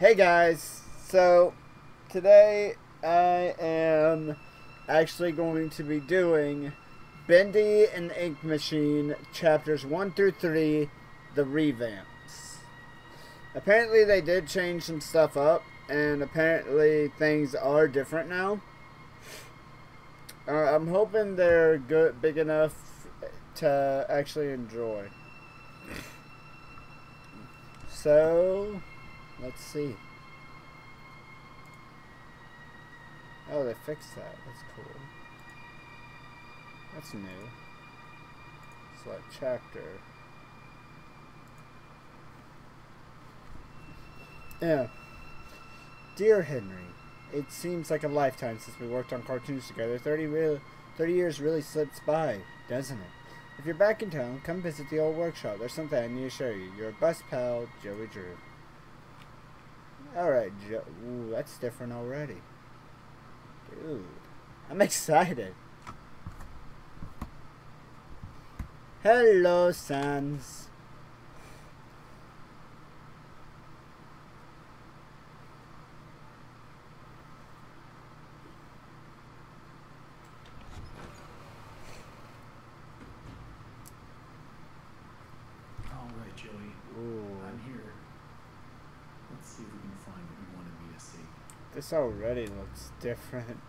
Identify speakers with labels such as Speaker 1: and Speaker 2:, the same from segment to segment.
Speaker 1: Hey guys, so today I am actually going to be doing Bendy and Ink Machine chapters 1 through 3, the revamps. Apparently they did change some stuff up, and apparently things are different now. Uh, I'm hoping they're good, big enough to actually enjoy. So, let's see. Oh, they fixed that. That's cool. That's new. Select chapter. Yeah. Dear Henry, it seems like a lifetime since we worked on cartoons together. 30, real, 30 years really slips by, doesn't it? If you're back in town, come visit the old workshop. There's something I need to show you. Your best pal, Joey Drew. Alright, Joe. Ooh, that's different already. Dude. I'm excited. Hello, Sans.
Speaker 2: All right, Joey.
Speaker 1: Ooh.
Speaker 2: I'm here. Let's see if we can find what you wanted me to see.
Speaker 1: This already looks different.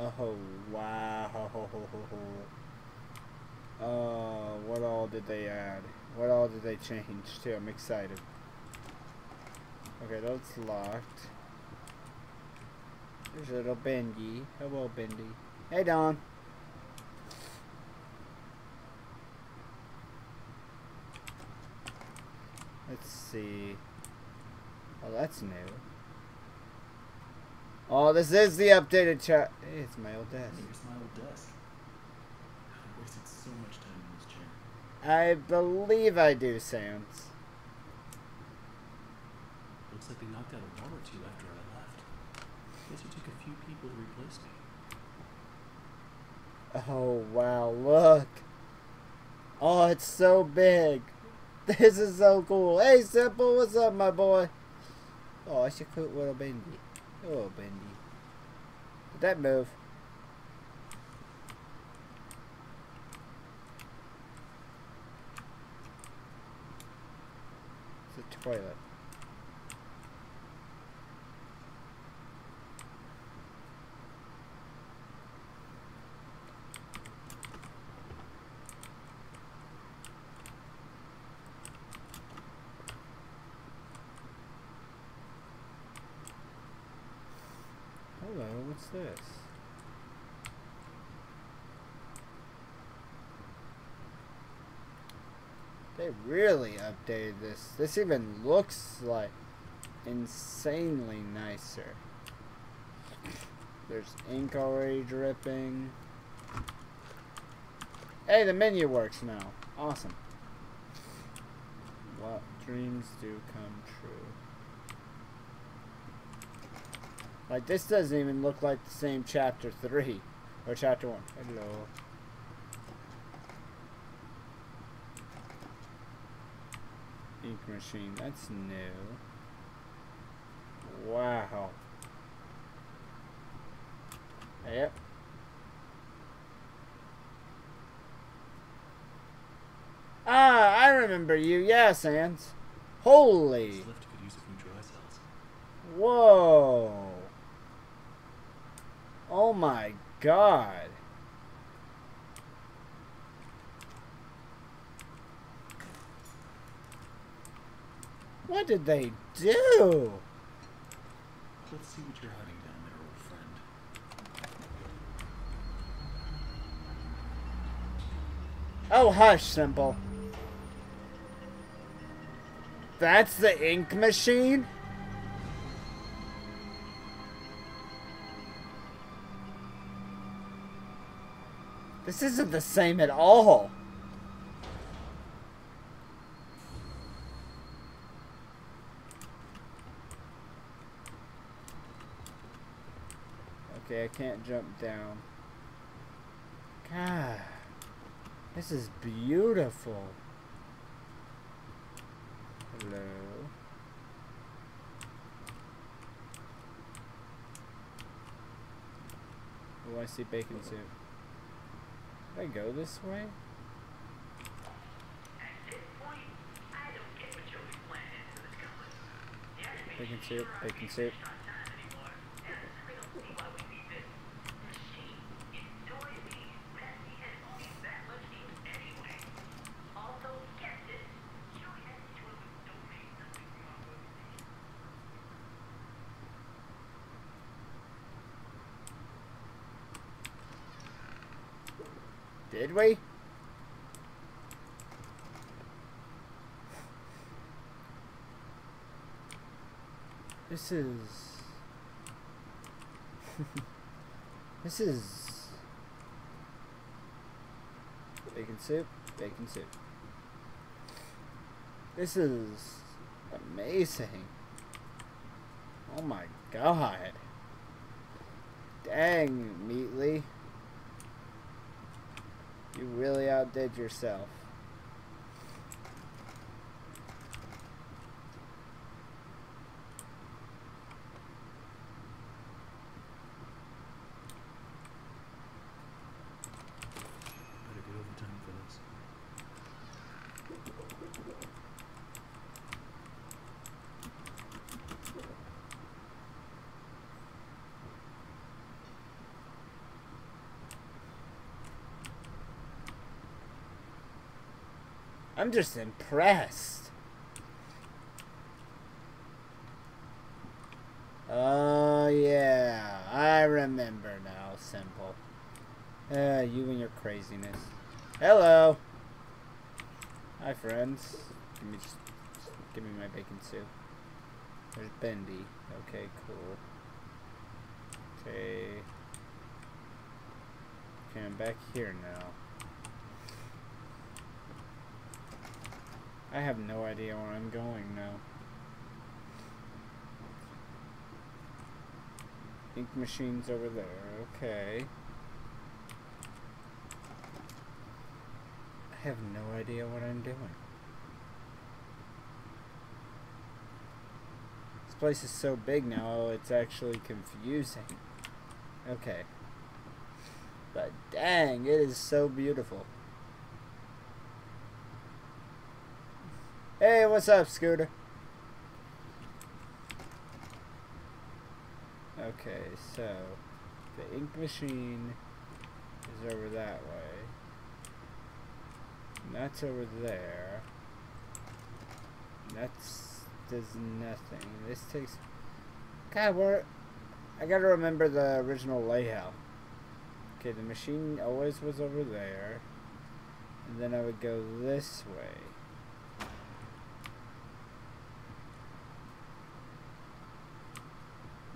Speaker 1: Oh, wow. Oh, what all did they add? What all did they change too? I'm excited. Okay, that's locked. There's little Bendy. Hello, Bendy. Hey, Don. Let's see. Oh, that's new. Oh, this is the updated chat. Hey, it's my old desk.
Speaker 2: Here's my old desk. I wasted so much time in this chair.
Speaker 1: I believe I do, Sans.
Speaker 2: Looks like they knocked out a wall or two after I left. Guess it took a few people to replace me.
Speaker 1: Oh, wow, look. Oh, it's so big. This is so cool. Hey, Simple, what's up, my boy? Oh, it's a cute little Bendy. Oh, Bendy. Did that move? It's a toilet. Hello, what's this? They really updated this. This even looks like insanely nicer. There's ink already dripping. Hey, the menu works now. Awesome. What dreams do come true. Like this doesn't even look like the same chapter three or chapter one. Hello. Ink machine, that's new. Wow. Yep. Ah, I remember you. Yeah, Sans. Holy.
Speaker 2: This lift could use a few dry cells.
Speaker 1: Whoa. Oh my god. What did they do?
Speaker 2: Let's see what you're hiding down there, old friend.
Speaker 1: Oh, hush, Simple. That's the ink machine? This isn't the same at all. Okay, I can't jump down. God, this is beautiful. Hello. Oh, I see bacon soup. Did I go this way? Bacon can see soup. Did we? This is... this is... Bacon soup, bacon soup. This is amazing. Oh my god. Dang, Meatly. You really outdid yourself.
Speaker 2: Better get overtime for this.
Speaker 1: I'm just impressed. Oh, yeah. I remember now, Simple. Uh, you and your craziness. Hello. Hi, friends. Give me just, just give me my bacon soup. There's Bendy. Okay, cool. Okay. Okay, I'm back here now. I have no idea where I'm going now. Ink machine's over there. Okay. I have no idea what I'm doing. This place is so big now, it's actually confusing. Okay. But dang, it is so beautiful. Hey, what's up, Scooter? Okay, so the ink machine is over that way. And that's over there. And that's does nothing. This takes God, where I gotta remember the original layout. Okay, the machine always was over there. And then I would go this way.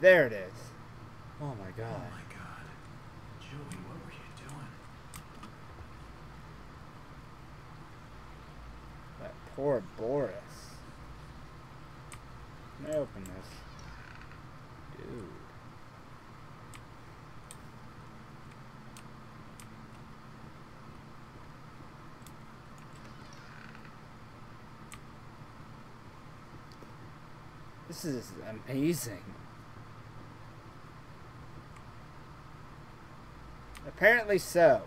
Speaker 1: There it is. Oh my god.
Speaker 2: Oh my god. Joey, what were you doing?
Speaker 1: That poor Boris. Can I open this? Dude. This is amazing. Apparently so.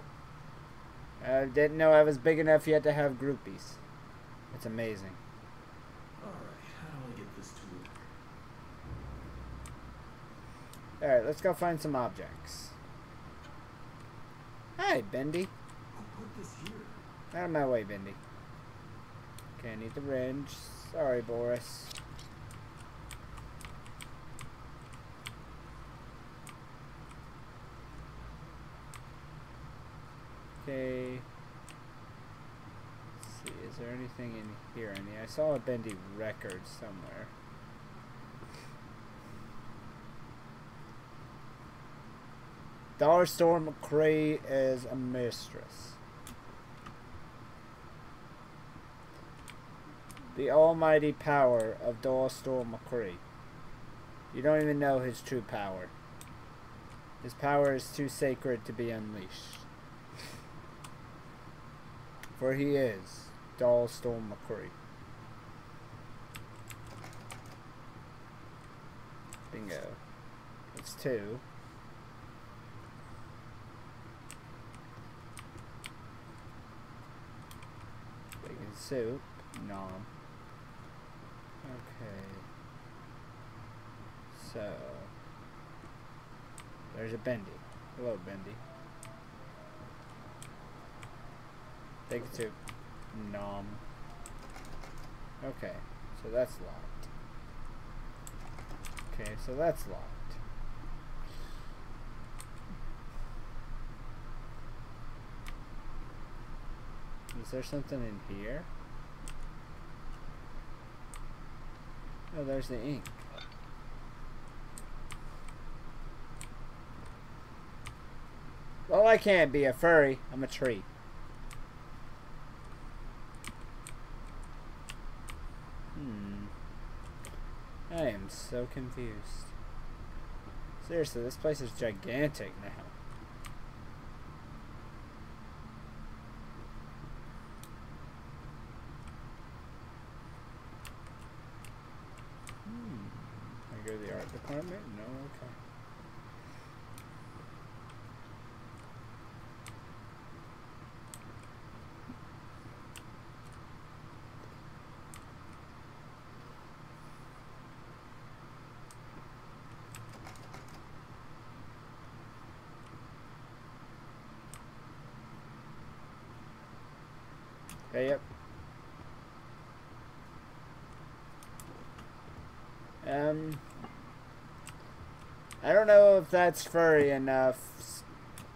Speaker 1: I didn't know I was big enough yet to have groupies. It's amazing.
Speaker 2: Alright, how do I get this to?
Speaker 1: Alright, let's go find some objects. Hi, Bendy.
Speaker 2: Who put this here?
Speaker 1: Out of my way, Bendy. Okay, I need the wrench. Sorry, Boris. Okay. Let's see, is there anything in here? Any? I saw a Bendy record somewhere. Dollar Store McCree is a mistress. The almighty power of Dollar Store McCree. You don't even know his true power. His power is too sacred to be unleashed for he is Doll Storm McCree. Bingo. It's two. Bacon soup. Nom. Okay. So. There's a Bendy. Hello, Bendy. Take a soup. Nom. Okay, so that's locked. Okay, so that's locked. Is there something in here? Oh, there's the ink. Well, I can't be a furry. I'm a tree. Hmm. I am so confused. Seriously, this place is gigantic now. Hmm. I go to the art department? No, okay. Okay, yep. Um, If that's furry enough.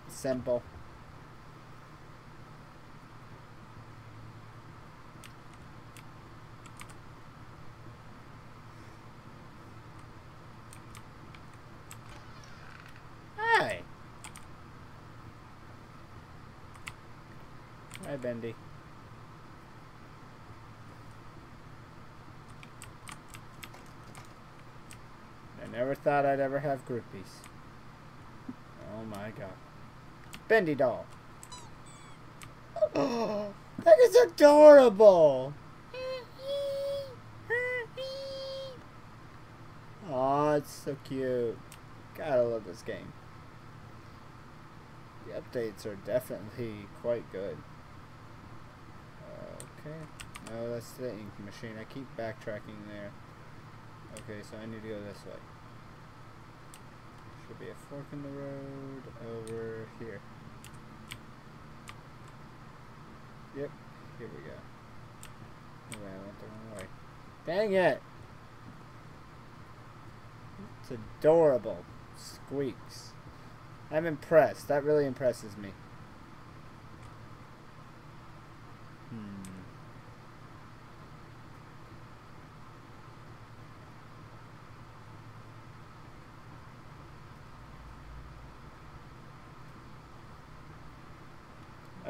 Speaker 1: Simple. Hi. Hi, Bendy. I never thought I'd ever have groupies. My god. Bendy doll. That is adorable. Oh, it's so cute. Gotta love this game. The updates are definitely quite good. Okay. No, that's the ink machine. I keep backtracking there. Okay, so I need to go this way. Should be a fork in the road over here. Yep, here we go. Oh, I went the wrong way. Dang it! It's adorable. Squeaks. I'm impressed. That really impresses me. Hmm.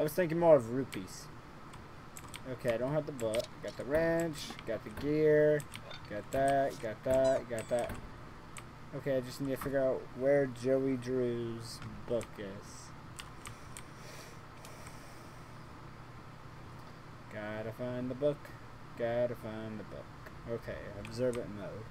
Speaker 1: I was thinking more of rupees. Okay, I don't have the book. Got the wrench, got the gear, got that, got that, got that. Okay, I just need to figure out where Joey Drew's book is. Gotta find the book. Gotta find the book. Okay, observant mode.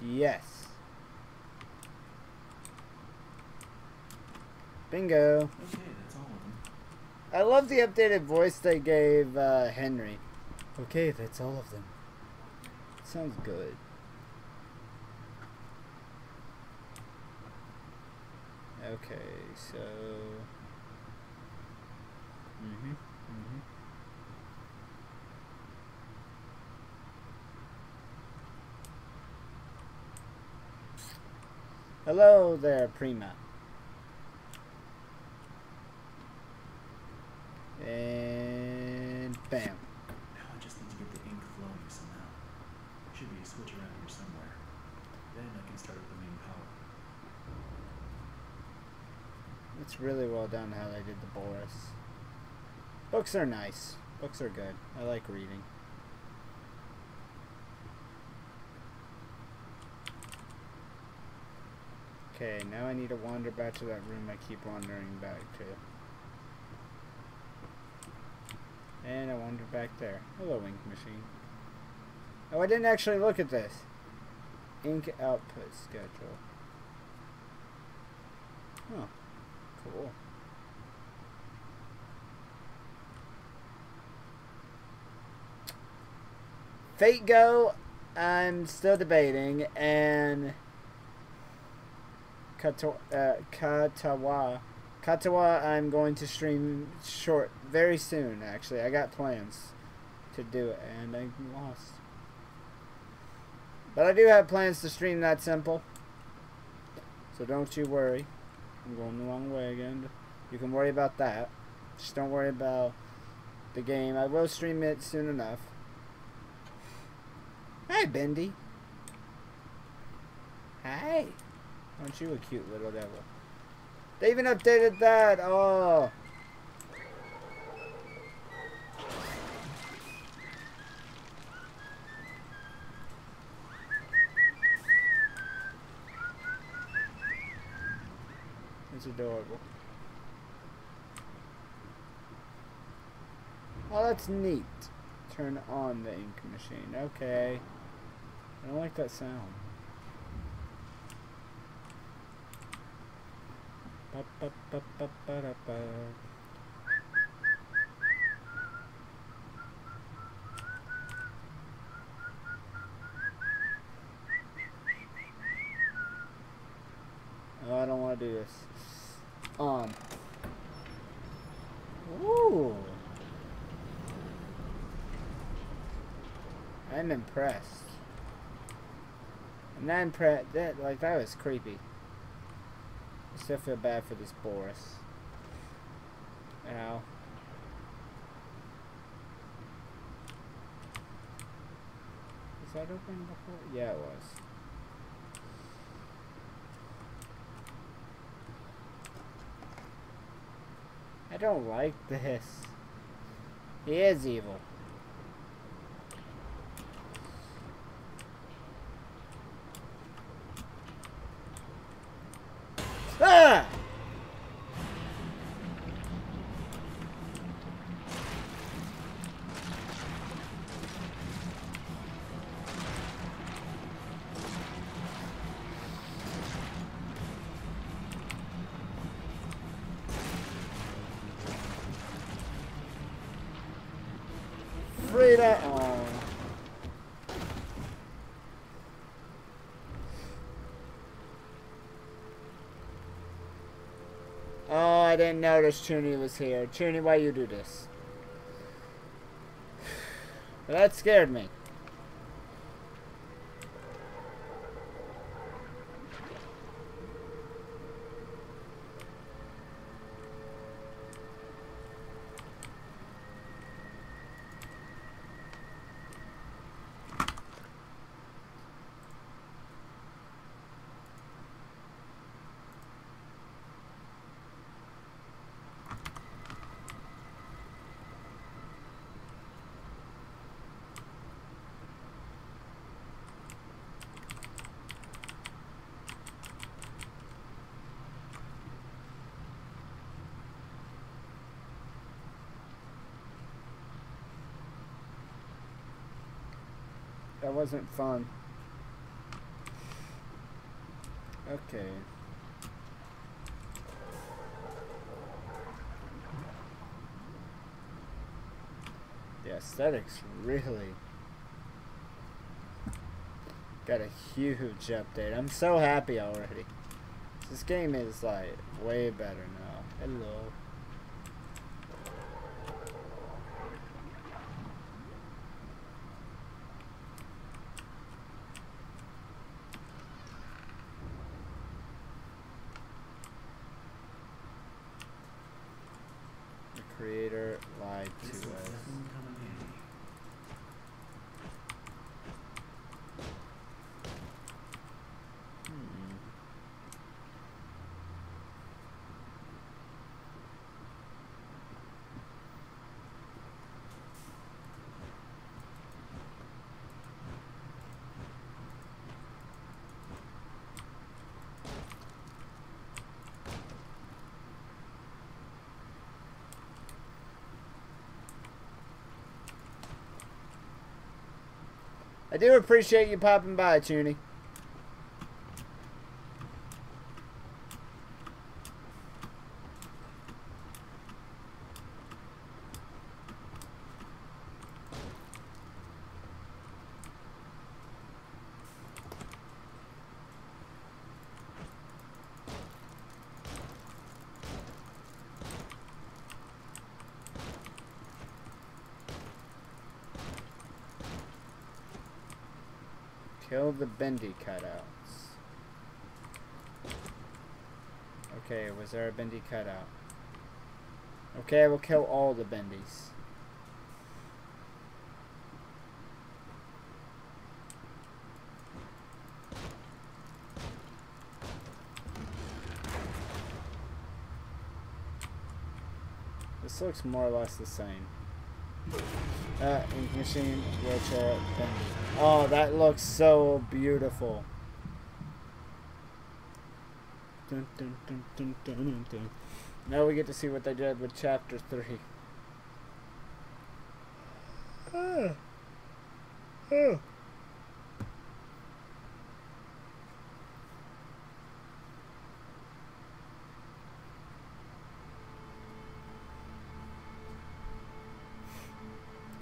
Speaker 1: Yes. Bingo.
Speaker 2: Okay, that's all of them.
Speaker 1: I love the updated voice they gave uh, Henry. Okay, that's all of them. Sounds good. Okay, so. Mhm. Mhm. Hello there, Prima. And bam.
Speaker 2: Now I just need to get the ink flowing somehow. Should be a switch around here somewhere. Then I can start up the main power.
Speaker 1: It's really well done how they did the Boris. Books are nice. Books are good. I like reading. Okay, now I need to wander back to that room I keep wandering back to. And I wandered back there. Hello, ink machine. Oh, I didn't actually look at this. Ink output schedule. Huh. Cool. Fate Go, I'm still debating, and Kato, uh, Katawa, Katawa, I'm going to stream short very soon. Actually, I got plans to do it, and I lost. But I do have plans to stream that simple, so don't you worry. I'm going the wrong way again. You can worry about that. Just don't worry about the game. I will stream it soon enough. Hi, Bendy. Hi. Aren't you a cute little devil? They even updated that. Oh. Adorable. Oh, that's neat. Turn on the ink machine. Okay. I don't like that sound. Oh, I don't want to do this. On. Ooh. I'm impressed. I'm not impressed. That like that was creepy. I still feel bad for this Boris. Ow. Was that open before? Yeah, it was. I don't like this. He is evil. Didn't notice Chuny was here. Chuny, why you do this? That scared me. Wasn't fun. Okay. The aesthetics really got a huge update. I'm so happy already. This game is like way better now. Hello. The creator lied
Speaker 2: This
Speaker 1: to
Speaker 2: will
Speaker 1: us.
Speaker 2: definitely come in handy.
Speaker 1: I do appreciate you popping by, Tooney. Kill the bendy cutouts. Okay, was there a bendy cutout? Okay, I will kill all the bendies. This looks more or less the same. Uh, machine, wheelchair, bendy. Oh, that looks so beautiful. Dun, dun, dun. Now we get to see what they did with chapter 3. Ah. Oh.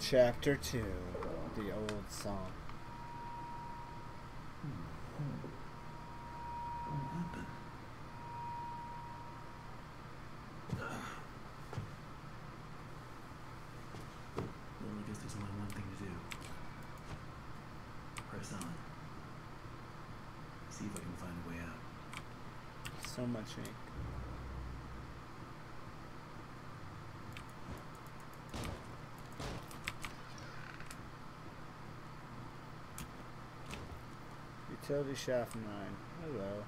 Speaker 1: Chapter 2, the old song.
Speaker 2: What happened? Well, I guess there's only one thing to do. Press on. See if I can find a way out.
Speaker 1: So much ink. Utility shaft 9. Hello.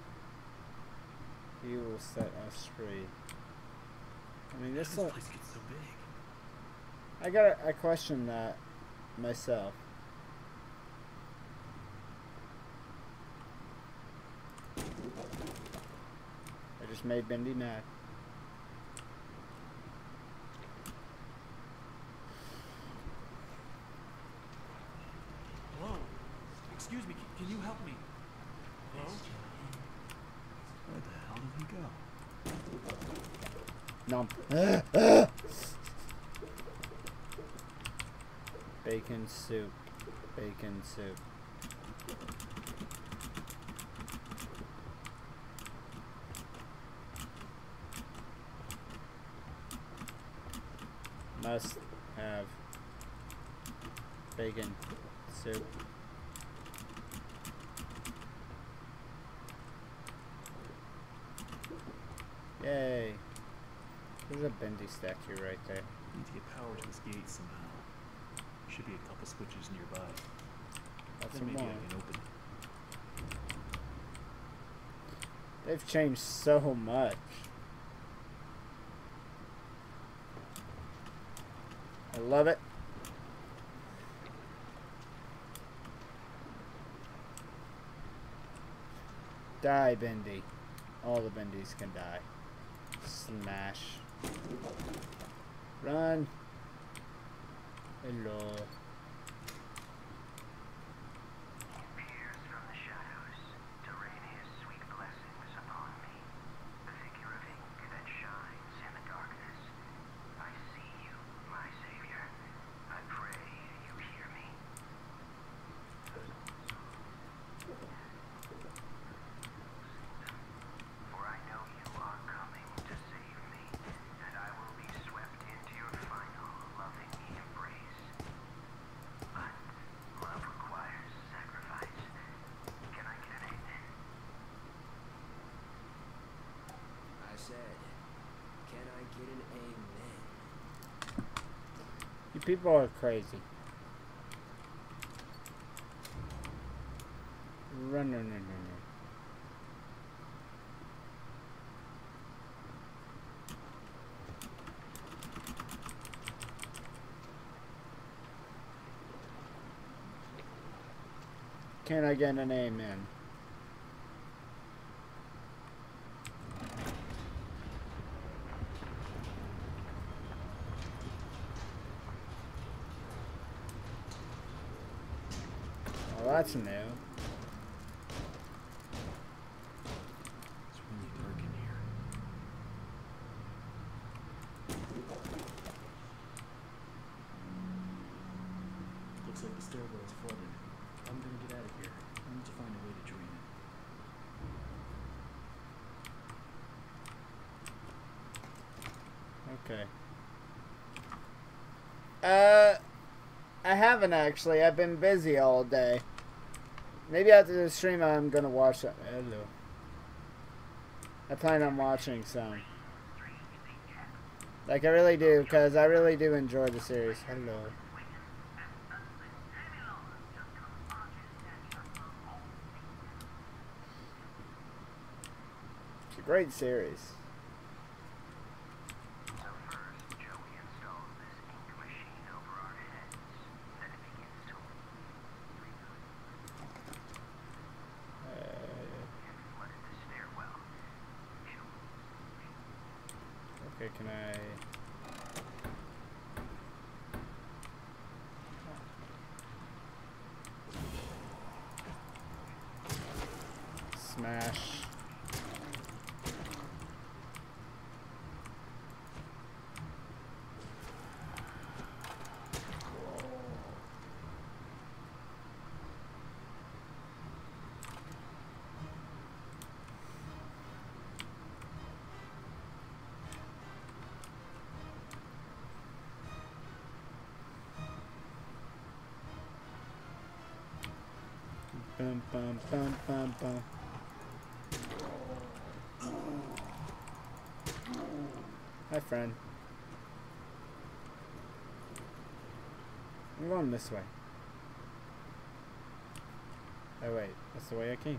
Speaker 1: He will set us free. I mean, this
Speaker 2: this place get so big?
Speaker 1: I gotta, I question that myself. I just made Bendy mad.
Speaker 2: Hello? Excuse me, c- can you help me? Hello? Where the hell did he go?
Speaker 1: Nom. Bacon soup. Bacon soup. Must have bacon soup. Yay. There's a bendy statue right there.
Speaker 2: Need to get power to this gate somehow. Should be a couple switches nearby.
Speaker 1: That's
Speaker 2: then maybe
Speaker 1: one.
Speaker 2: I can open.
Speaker 1: They've changed so much. I love it. Die, Bendy. All the Bendies can die. Smash. Run. Hello.
Speaker 3: appears from the shadows to rain his sweet blessings upon me. The figure of ink that shines in the darkness. I see you, my Savior. I pray you hear me. For I know you are coming to save me, and I will be swept into your final loving embrace. But love requires sacrifice. Can I get an amen?
Speaker 4: I said, can I get an amen?
Speaker 1: You people are crazy. Run, run, run, run, run. Can I get an amen? Well, that's new.
Speaker 2: It's really dark in here. Looks like the stairwell is flooded. I'm gonna get out of here. I need to find a way to drain it.
Speaker 1: Okay. Uh, I haven't actually. I've been busy all day. Maybe after the stream, I'm gonna watch some. Hello. I plan on watching some. Like I really do, because I really do enjoy the series. Hello. It's a great series. Bum, bum, bum. Hi, friend. I'm going this way. Oh, wait. That's the way I came.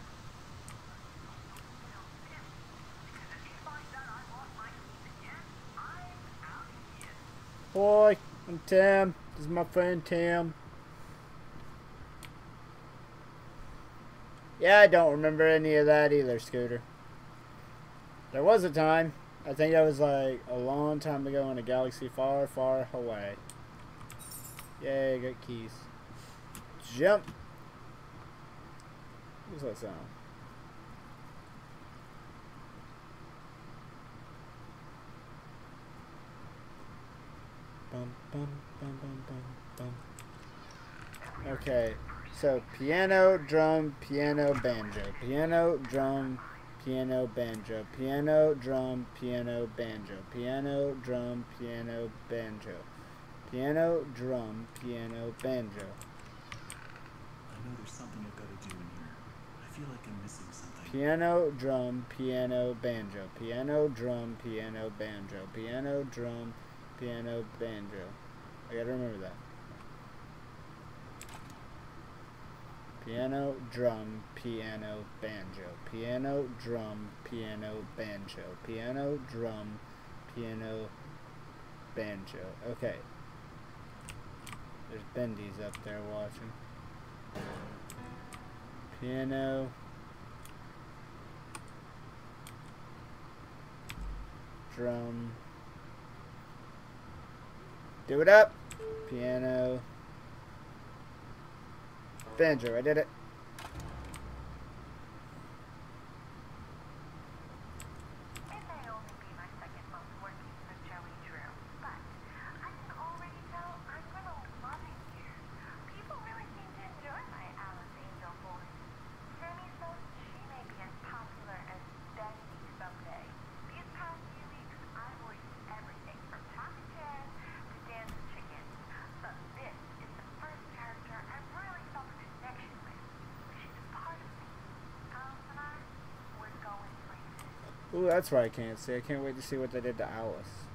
Speaker 1: I'm Tim. This is my friend Tim. Yeah, I don't remember any of that either, Scooter. There was a time. I think that was like a long time ago in a galaxy far, far away. Yay, got keys. Jump. What's that sound? Bum, bum, bum, bum, bum, bum. Okay, so piano, drum, piano, banjo. Piano, drum, piano, banjo. Piano, drum, piano, banjo. Piano, drum, piano, banjo. Piano, drum, piano, banjo.
Speaker 2: I know there's something I've got to do in here. I feel like I'm missing something.
Speaker 1: Piano, drum, piano, banjo. Piano, drum, piano, banjo. Piano, drum, piano, banjo. I gotta remember that. Piano, drum, piano, banjo. Piano, drum, piano, banjo. Piano, drum, piano, banjo. Okay. There's Bendy's up there watching. Piano. Drum. Do it up piano, banjo, I did it. That's why I can't see. I can't wait to see what they did to Alice.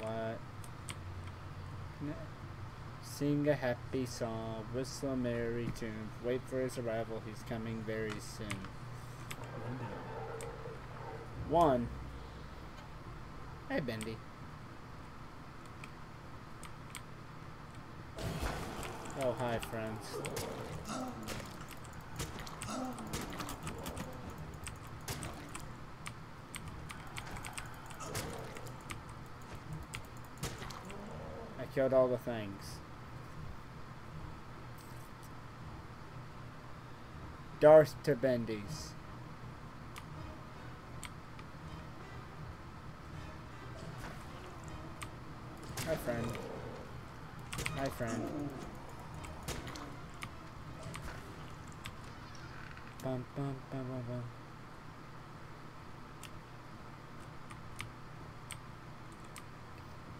Speaker 1: What? No. Sing a happy song, whistle a merry tune. Wait for his arrival. He's coming very soon.
Speaker 2: One.
Speaker 1: Hey, Bendy. Oh, hi, friends. Killed all the things. Darth to Bendy's. Hi, friend. Hi, friend. Bum, bum, bum, bum, bum.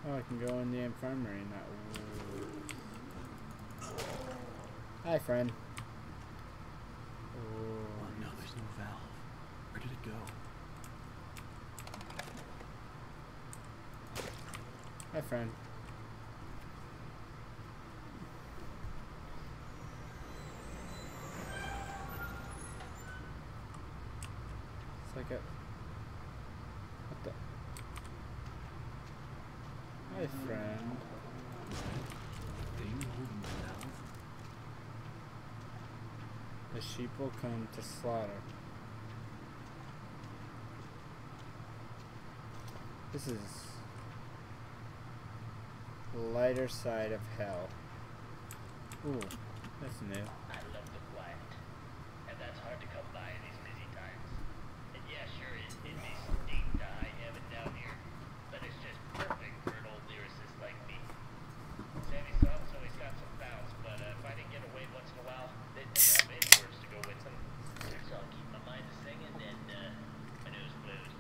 Speaker 1: Oh, I can go in the infirmary now. Hi, friend.
Speaker 2: Oh no, there's no valve. Where did it go?
Speaker 1: Hi, friend. It's like a. What the? Hi, friend.
Speaker 2: Thing holding the valve?
Speaker 1: The sheep will come to slaughter. This is lighter side of hell. Ooh, that's new.
Speaker 5: I love the quiet, and that's hard to come by in these busy times. And yeah, sure, it, it may stink to high heaven down here, but it's just perfect for an old lyricist like me. Sammy songs always got some bounce, but uh, if I didn't get away once in a while, they'd never have any words to go with them. So I'll keep my mind to singing and uh, my nose blues.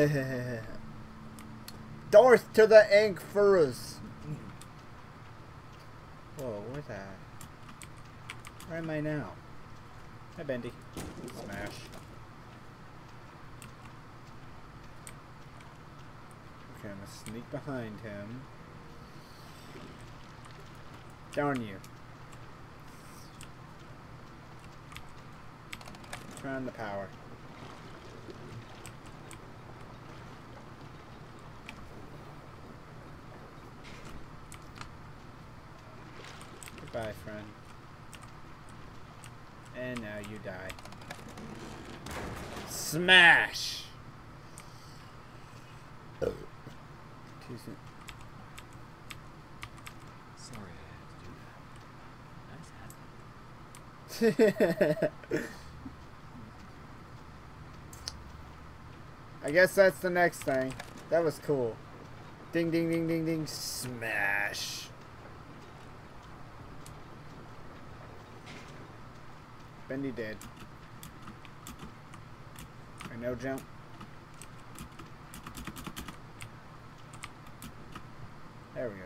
Speaker 1: Darth to the furrows. Whoa, where's that? Where am I now? Hi, Bendy. Smash. Okay, I'm gonna sneak behind him. Darn you. Turn on the power. Goodbye, friend. And now you die. Smash!
Speaker 2: Sorry I had to do that. Nice hat.
Speaker 1: I guess that's the next thing. That was cool. Ding, ding, ding, ding, ding. Smash. Bendy dead. No jump. There we go.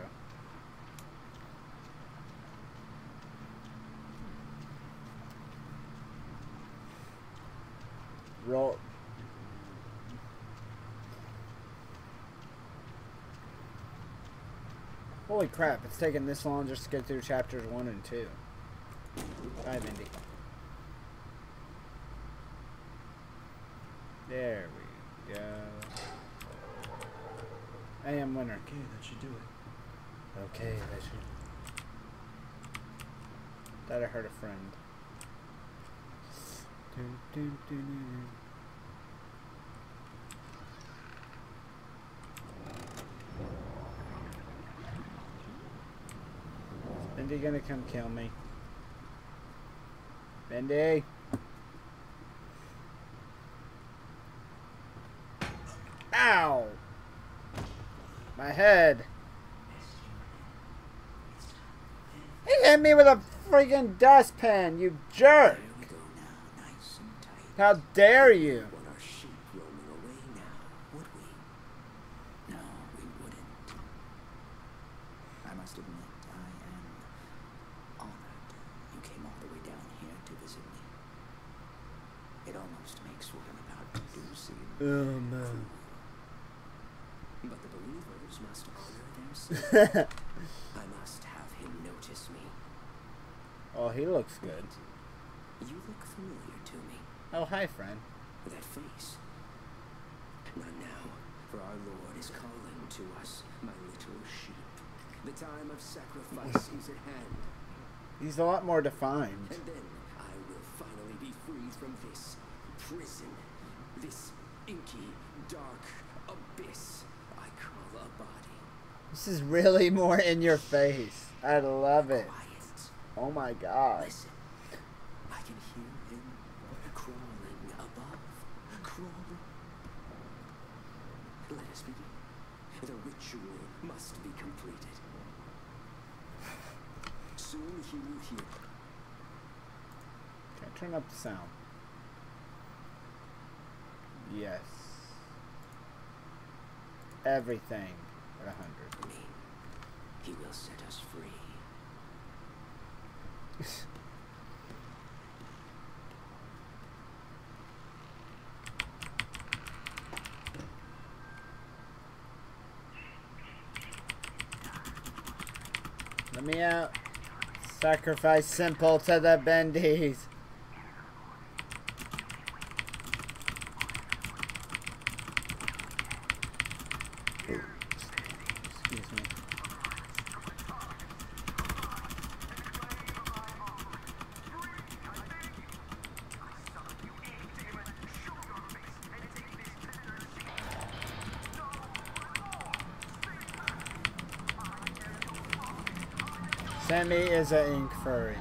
Speaker 1: Roll. Holy crap, it's taking this long just to get through chapters 1 and 2. Bye, Mindy. There we go. I am winner.
Speaker 2: Okay, that should do it.
Speaker 1: Okay, that should. That I hurt a friend. Dun, dun, dun, Mindy gonna come kill me? Bendy. Ow! My head. He hit me with a freaking dustpan, you jerk!
Speaker 3: There we go now, nice and tight.
Speaker 1: How dare you?
Speaker 3: Want our sheep roaming away now, would we? No, we wouldn't. I must admit, I am honored you came all the way down here to visit me. It almost makes what I'm about to do seem
Speaker 1: Oh man.
Speaker 3: But the believers must honor their sin. I must have him notice me.
Speaker 1: oh, he looks good.
Speaker 3: You look familiar to me.
Speaker 1: Oh, hi, friend.
Speaker 3: That face. Not now, for our Lord is calling to us, my little sheep. The time of sacrifice is at hand,
Speaker 1: He's a lot more defined.
Speaker 3: and then I will finally be freed from this prison, this inky, dark abyss I call a body.
Speaker 1: This is really more in your face. I love it.
Speaker 3: Quiet.
Speaker 1: Oh my god.
Speaker 3: Listen. I can hear him crawling above. Crawling. Let us begin. The ritual must be completed. Soon he will hear.
Speaker 1: Can I turn up the sound? Yes. Everything at 100.
Speaker 3: He will set us free.
Speaker 1: Let me out. Sacrifice simple to the bendies. Excuse me. Sammy is a ink furry.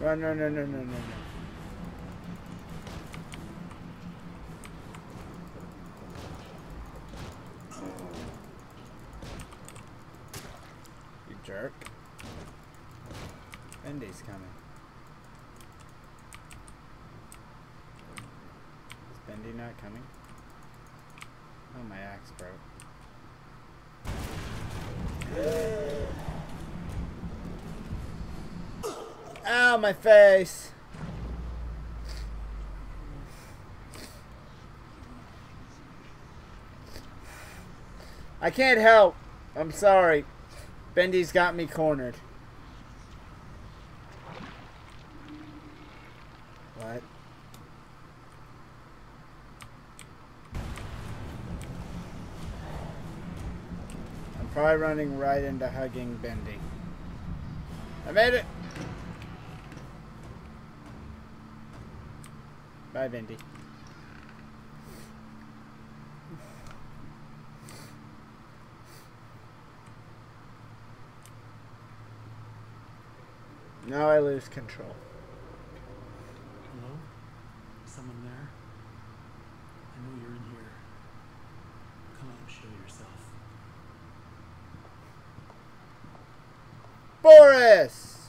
Speaker 1: No, no, jerk. Bendy's coming. Is Bendy not coming? Oh, my axe broke. Ow, my face! I can't help. I'm sorry. Bendy's got me cornered. What? I'm probably running right into hugging Bendy. I made it! Bye, Bendy. Now I lose control.
Speaker 2: Hello? Someone there? I know you're in here. Come out and show yourself.
Speaker 1: Boris!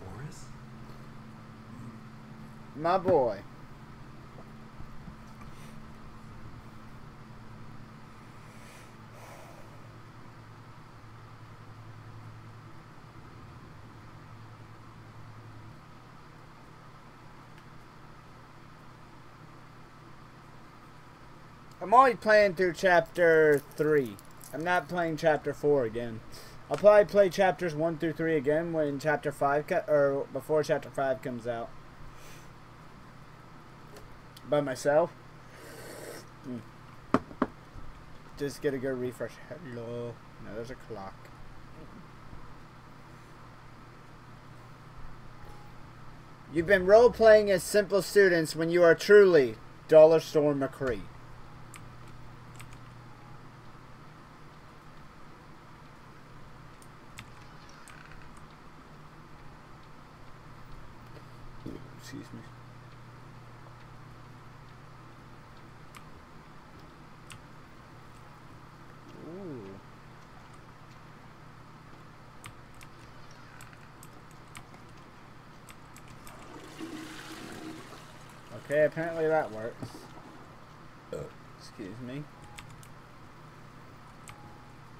Speaker 2: Boris?
Speaker 1: My boy. I'm only playing through chapter 3. I'm not playing chapter 4 again. I'll probably play chapters 1 through 3 again when chapter 5 or before chapter 5 comes out. By myself. Mm. just get a good refresh. Hello. No, there's a clock. You've been role playing as simple students when you are truly Dollar Store McCree. Excuse me. Ooh. Okay, apparently that works. Excuse me.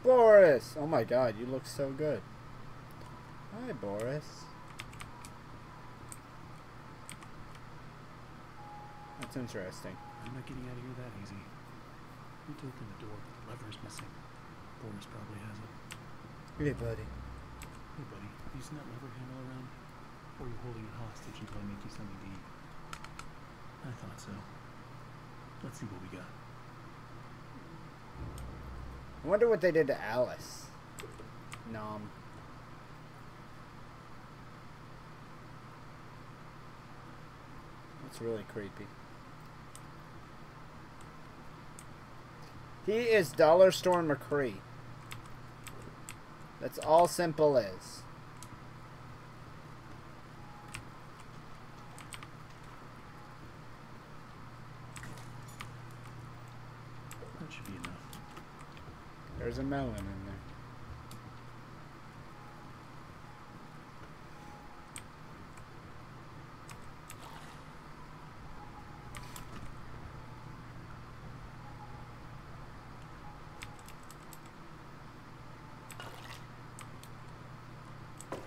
Speaker 1: Boris! Oh my god, you look so good. Hi, Boris. That's interesting.
Speaker 2: I'm not getting out of here that easy. You took open the door? The lever's missing. Boris probably has it.
Speaker 1: Hey, buddy.
Speaker 2: Hey, buddy, you seen that lever handle around? Or are you holding it hostage until I make you something to eat? I thought so. Let's see what we got.
Speaker 1: I wonder what they did to Alice. Nom. That's really creepy. He is Dollar Store McCree. That's all simple is.
Speaker 2: That should be enough.
Speaker 1: There's a melon in there.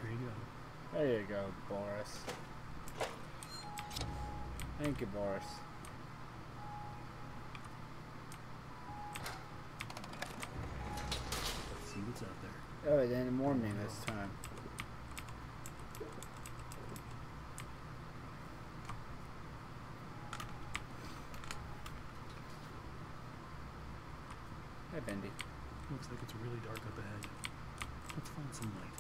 Speaker 2: Here you go.
Speaker 1: There you go, Boris. Thank you, Boris.
Speaker 2: Let's see what's out there.
Speaker 1: Oh, warn me this time. Hey, Bendy.
Speaker 2: Looks like it's really dark up ahead. Let's find some light.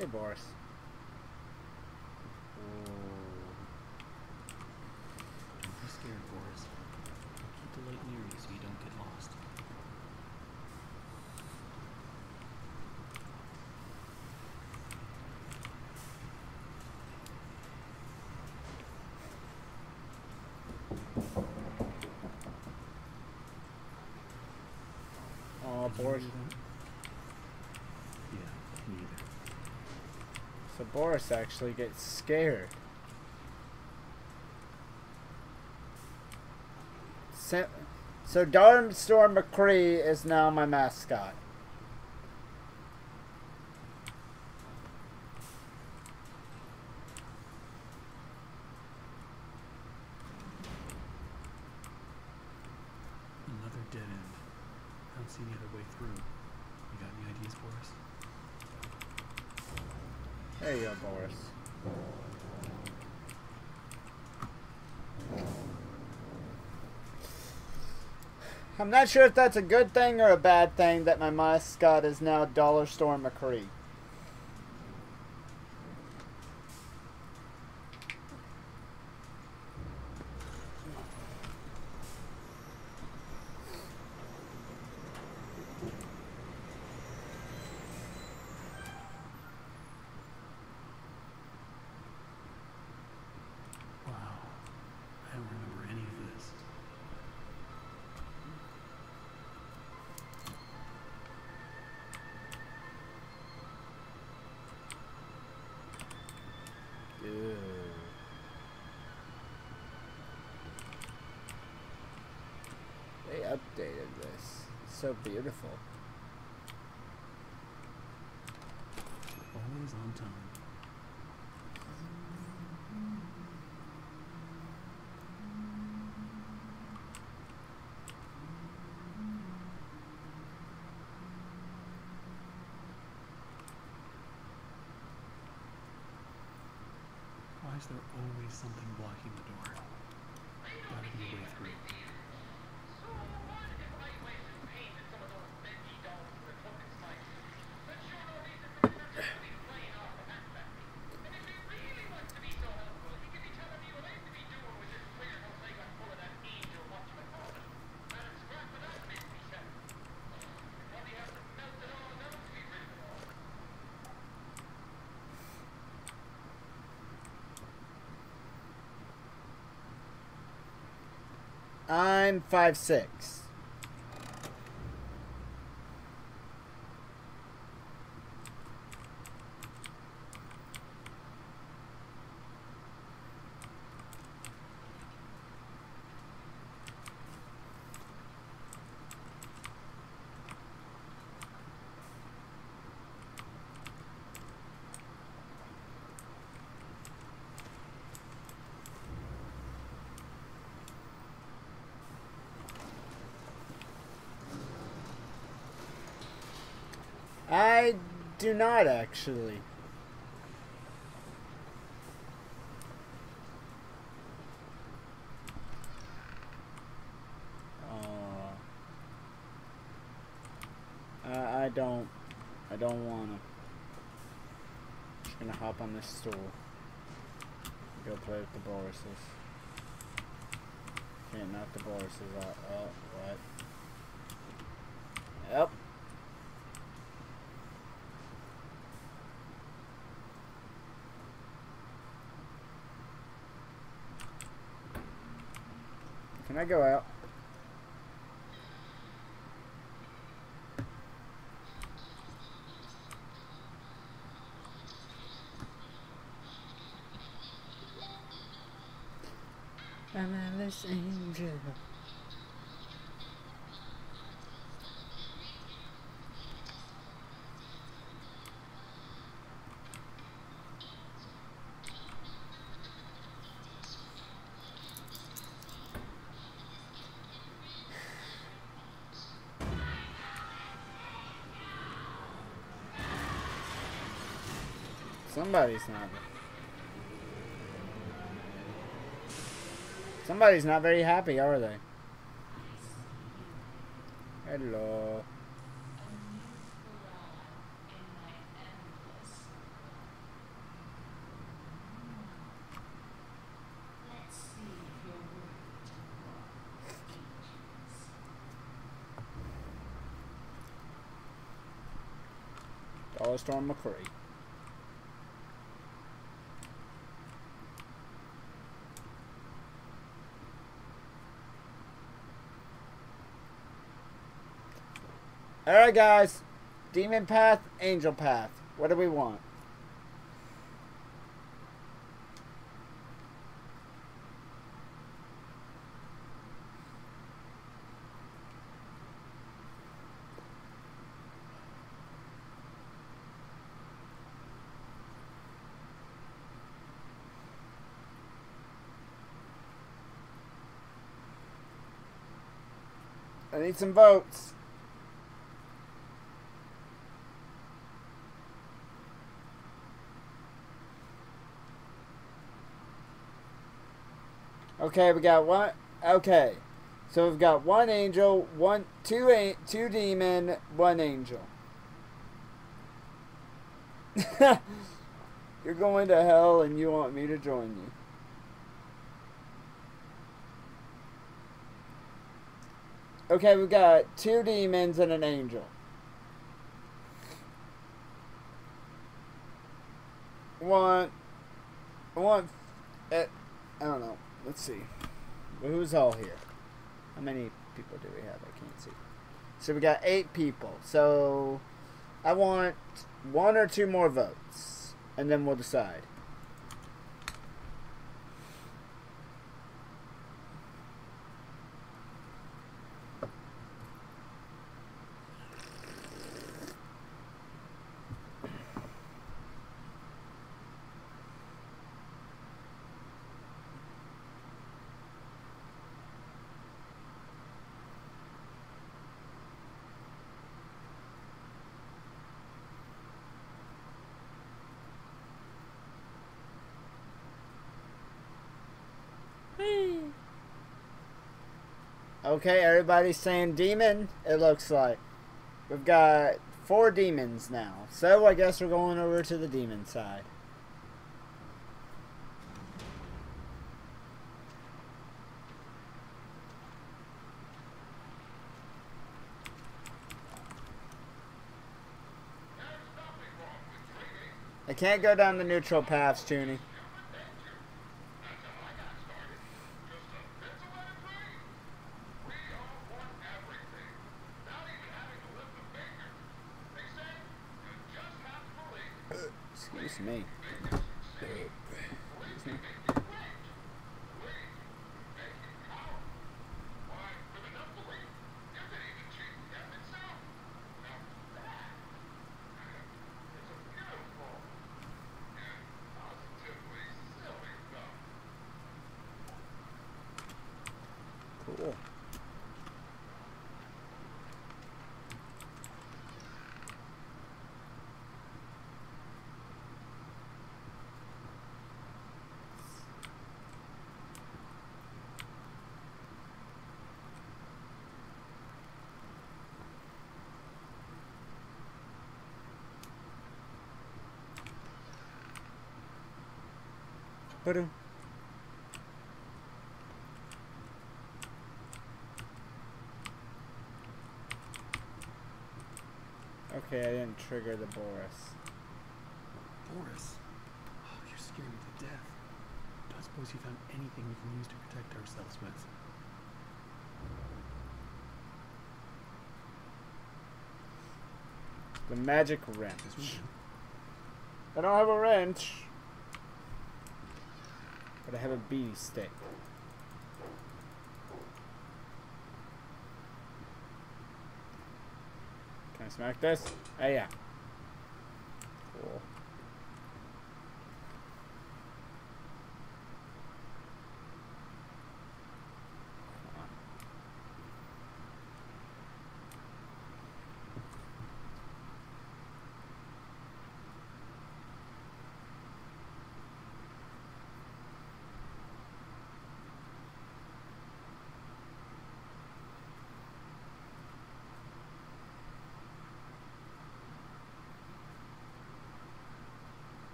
Speaker 1: Hey, Boris.
Speaker 2: Boris. Yeah.
Speaker 1: So Boris actually gets scared. So, so Dollar McCree is now my mascot.
Speaker 2: Another dead end. I don't see any other way through. You got any ideas for us?
Speaker 1: There you go, Boris. Not sure if that's a good thing or a bad thing that my mascot is now Dollar Store McCree.
Speaker 2: Wow. I don't remember any of this.
Speaker 1: Ew. They updated this. It's so beautiful.
Speaker 2: Always on time. Why is there always something blocking
Speaker 1: 956. Do not actually. Uh, I, don't. I don't wanna. Just gonna hop on this stool. Go play with the Borises. Can't knock the Borises out. Oh, what? Yep. Can I go out? I'm Alice Angel. Somebody's not. Somebody's not very happy, are they? Hello. Dollar Storm McCree. Alright, guys. Demon path, angel path. What do we want? I need some votes. Okay, we got one. Okay, so we've got one angel, one, two, two demon, one angel. You're going to hell, and you want me to join you. Okay, we've got two demons and an angel. One, one. Uh, I don't know. Let's see. Who's all here? How many people do we have? I can't see. So we got eight people. So I want one or two more votes, and then we'll decide. Okay, everybody's saying demon, it looks like. We've got four demons now. So I guess we're going over to the demon side. I can't go down the neutral paths, Tooney. Excuse me. Cool. Ba-dum. Trigger the Boris.
Speaker 2: Boris, oh, you're scaring me to death. Don't suppose you found anything we can use to protect ourselves with.
Speaker 1: The magic wrench. I don't have a wrench. But I have a bee stick. Can I smack this? Oh yeah. Cool.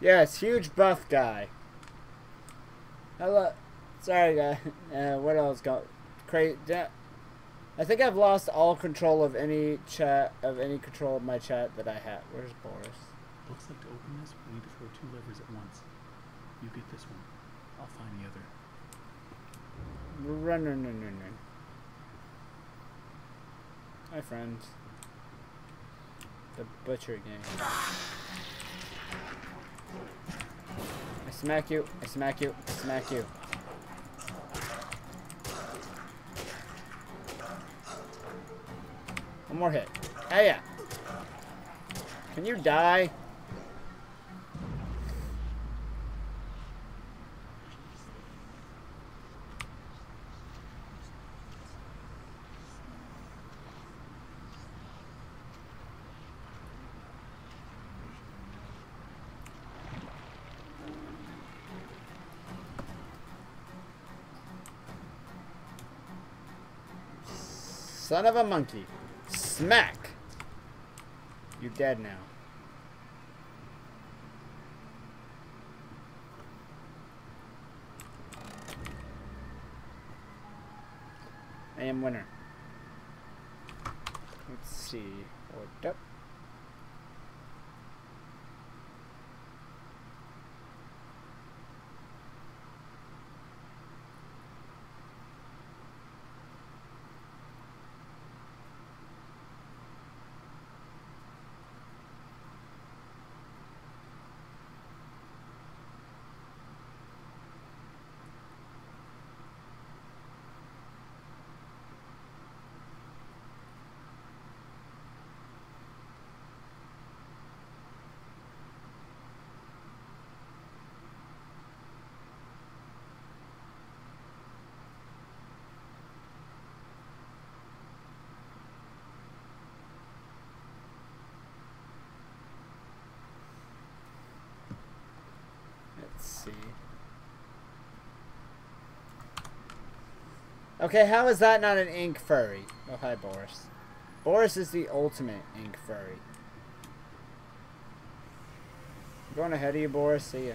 Speaker 1: Yes, huge buff guy. Hello. Sorry, guy. Uh, what else got? Cra- I think I've lost all control of any chat of any control of my chat that I have. Where's Boris?
Speaker 2: Looks like to open this, we need to throw two levers at once. You get this one. I'll find the other.
Speaker 1: Run, run, run, run, run. Hi, friends. The Butcher Gang. Smack you. I smack you. I smack you. One more hit. Hey, yeah. Can you die? Son of a monkey. Smack! You're dead now. I am winner. Let's see. What up? Let's see. Okay, how is that not an ink furry? Oh, hi, Boris. Boris is the ultimate ink furry. I'm Going ahead of you, Boris. See ya.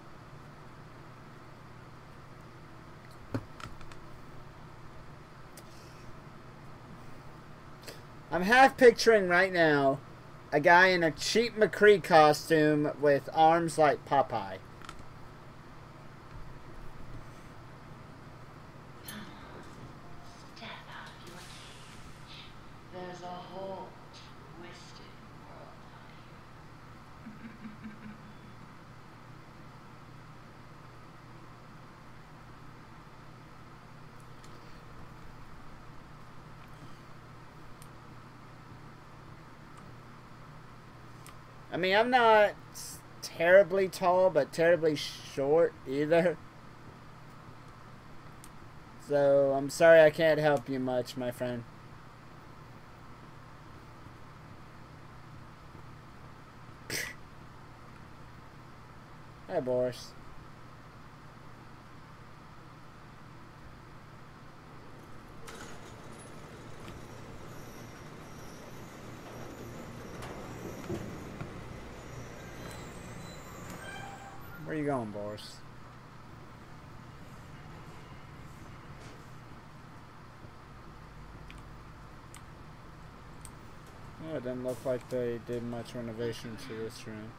Speaker 6: I'm half picturing right now a guy in a cheap McCree costume with arms like Popeye. mean, I'm not terribly tall, but terribly short either. So, I'm sorry I can't help you much, my friend. Hi, Boris. going, Boris? Yeah, it didn't look like they did much renovation to this room.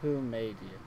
Speaker 6: Who made you?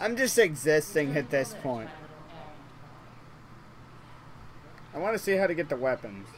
Speaker 1: I'm
Speaker 6: just existing at this point. I want to see how to get the weapons.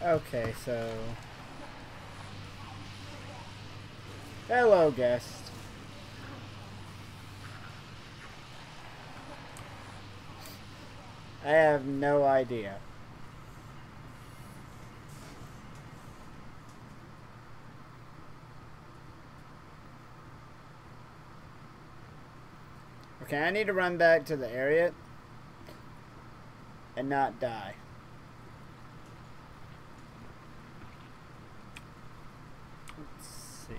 Speaker 1: Okay, so. Hello, guest. I have no idea. Okay, I need to run back to the area and not die. Let's see.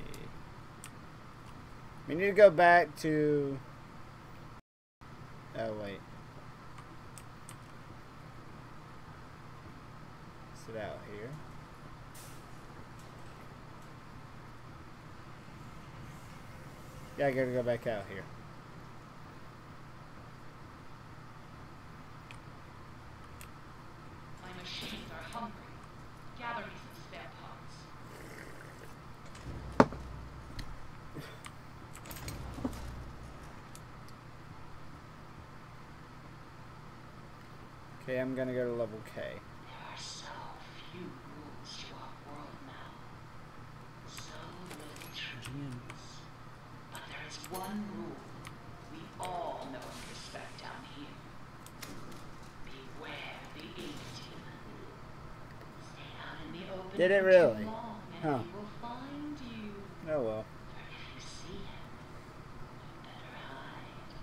Speaker 1: We need to go back to. Oh, wait. Sit out here. Yeah, I gotta go back out here.
Speaker 6: My machines are hungry. Gather me some spare parts.
Speaker 1: Okay, I'm gonna go to level K.
Speaker 6: There are so few rules to our world now. So little truths. But there is one rule we all know and respect down here. Beware the ink demon. Stay out in the open
Speaker 1: Did it
Speaker 6: for
Speaker 1: really?
Speaker 6: too long and
Speaker 1: Huh.
Speaker 6: he will find you.
Speaker 1: Oh well.
Speaker 6: For if you see him, you better hide.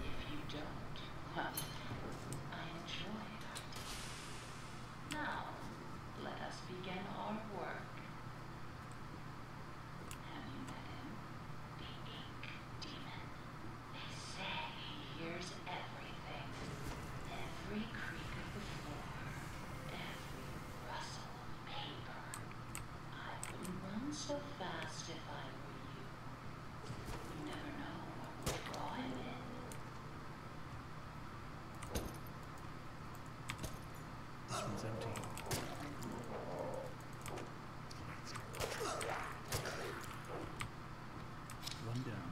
Speaker 6: If you don't, well, I enjoy it, Now, let us begin our work. Have you met him? The Ink Demon. They say he hears everything. Every creak of the floor. Every rustle of paper. I wouldn't run so fast if I were you. You never know what will draw him in.
Speaker 2: Empty. Run down.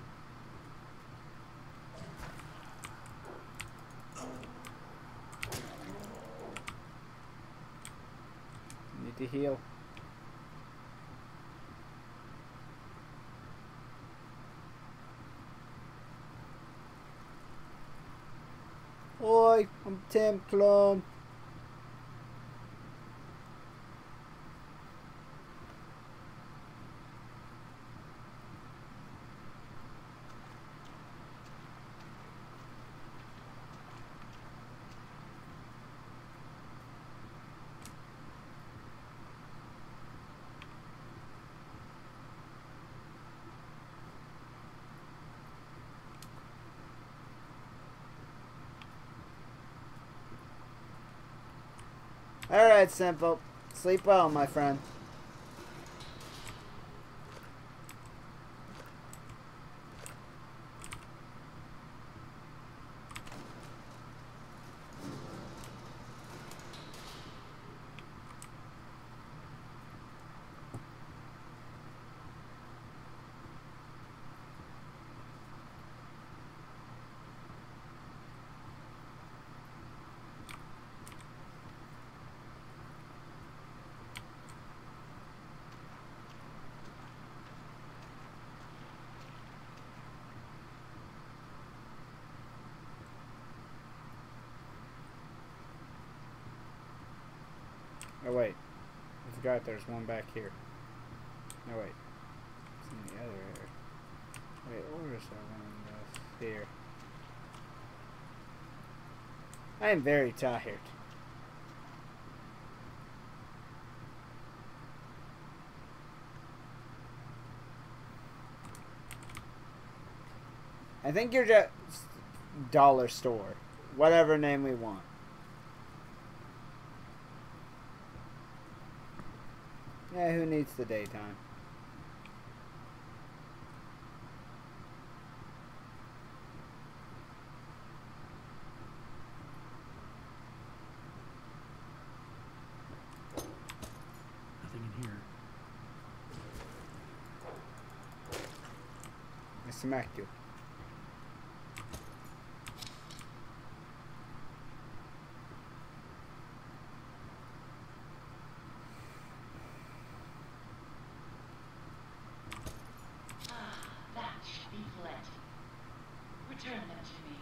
Speaker 1: Need to heal. Oi, I'm Tim Clone. Simple. Sleep well, my friend. Oh wait, I forgot there's one back here. No wait, it's in the other area. Wait, or is there one here? I am very tired. I think you're just dollar store, whatever name we want. Who needs the daytime?
Speaker 2: Nothing in here.
Speaker 1: I smacked you.
Speaker 6: return them to me.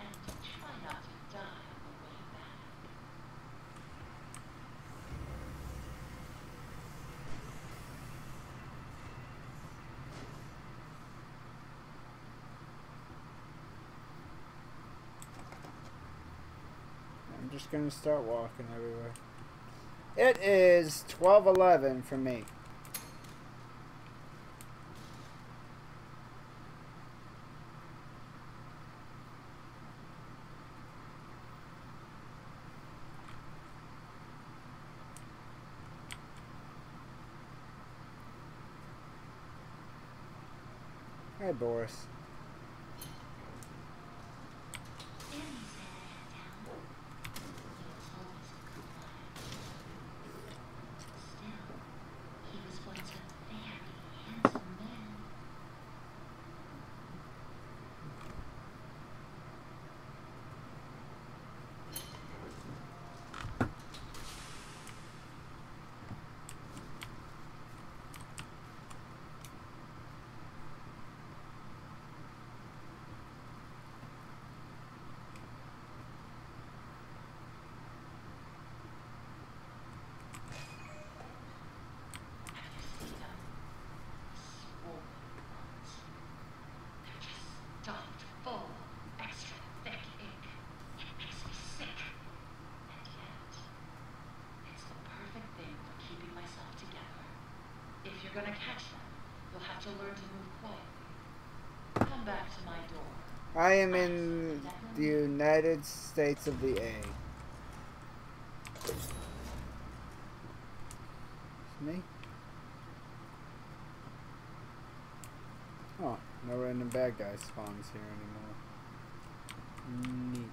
Speaker 6: And try not to die on the way back.
Speaker 1: I'm gonna start walking everywhere. It is twelve eleven for me. Hey, Boris.
Speaker 6: Danny said I had talent. He was always a good liar. Still, he was once a very handsome man. Have you seen them? Swollen ones. They're just stuffed full of extra thick ink. It makes me sick. And yet, it's the perfect thing for keeping myself together. If you're gonna catch them, you'll have to learn to move quietly. Come back to my door.
Speaker 1: I am in the United States of the A. Me? Oh, no random bad guy spawns here anymore. Neat.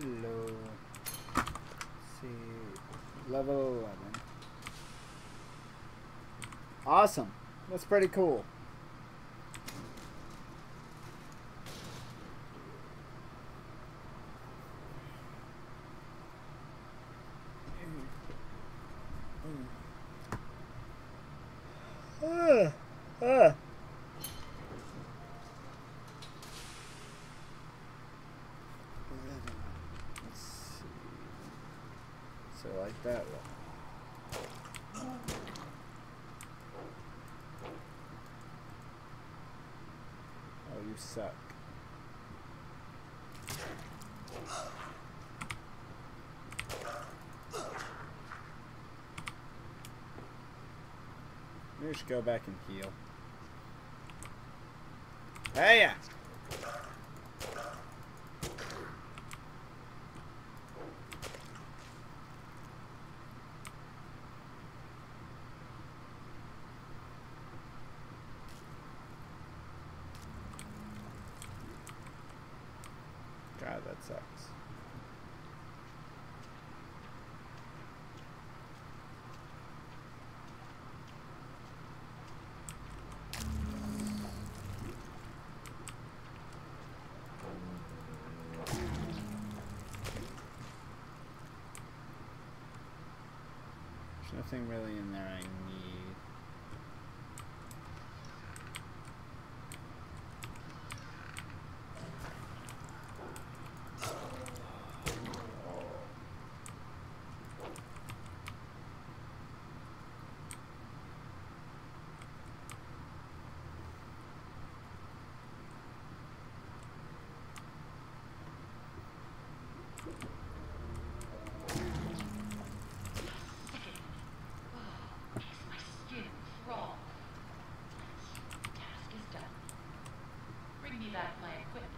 Speaker 1: Hello. Let's see. Level 11. Awesome. That's pretty cool. Ah, ah. Let's see. So like that one. Oh, you suck. Maybe we go back and heal. Hey! ya! God, that sucks. There's nothing really in there I need.
Speaker 6: Makes my skin crawl. Task is done. Bring me back my equipment,